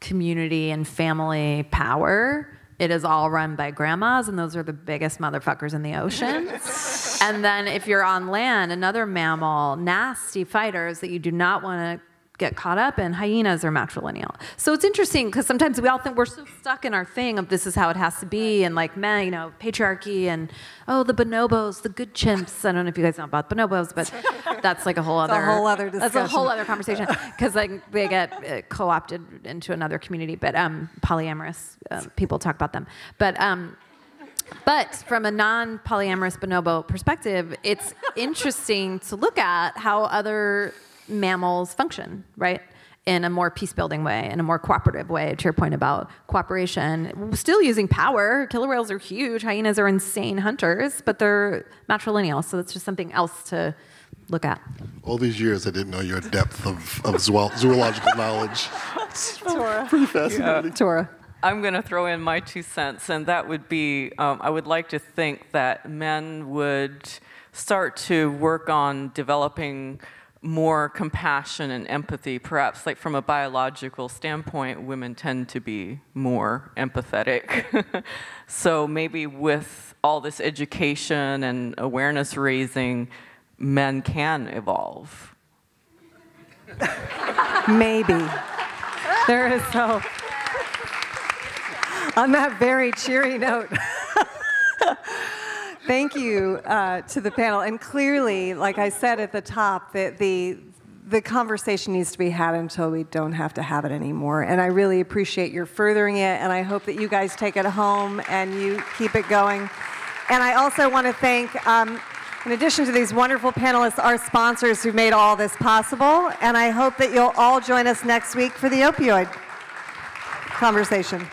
community and family power, it is all run by grandmas, and those are the biggest motherfuckers in the ocean. and then if you're on land, another mammal, nasty fighters that you do not want to get caught up in, hyenas are matrilineal. So it's interesting because sometimes we all think we're so stuck in our thing of this is how it has to be, and like, man, you know, patriarchy and oh, the bonobos, the good chimps. I don't know if you guys know about bonobos, but that's like a whole other a whole other discussion. That's a whole other conversation because like they get uh, co-opted into another community. But um, polyamorous uh, people talk about them. But um, but from a non polyamorous bonobo perspective, it's interesting to look at how other mammals function, right? In a more peace building way, in a more cooperative way, to your point about cooperation. Still using power. Killer whales are huge. Hyenas are insane hunters, but they're matrilineal. So that's just something else to look at. All these years, I didn't know your depth of, of zoological knowledge. Torah. Pretty fascinating. Yeah. Torah. I'm going to throw in my two cents, and that would be um, I would like to think that men would start to work on developing more compassion and empathy. Perhaps, like from a biological standpoint, women tend to be more empathetic. so maybe with all this education and awareness raising, men can evolve. maybe. There is hope. On that very cheery note. Thank you uh, to the panel. And clearly, like I said at the top, that the the conversation needs to be had until we don't have to have it anymore. And I really appreciate your furthering it, and I hope that you guys take it home and you keep it going. And I also want to thank, um, in addition to these wonderful panelists, our sponsors who made all this possible. And I hope that you'll all join us next week for the opioid conversation.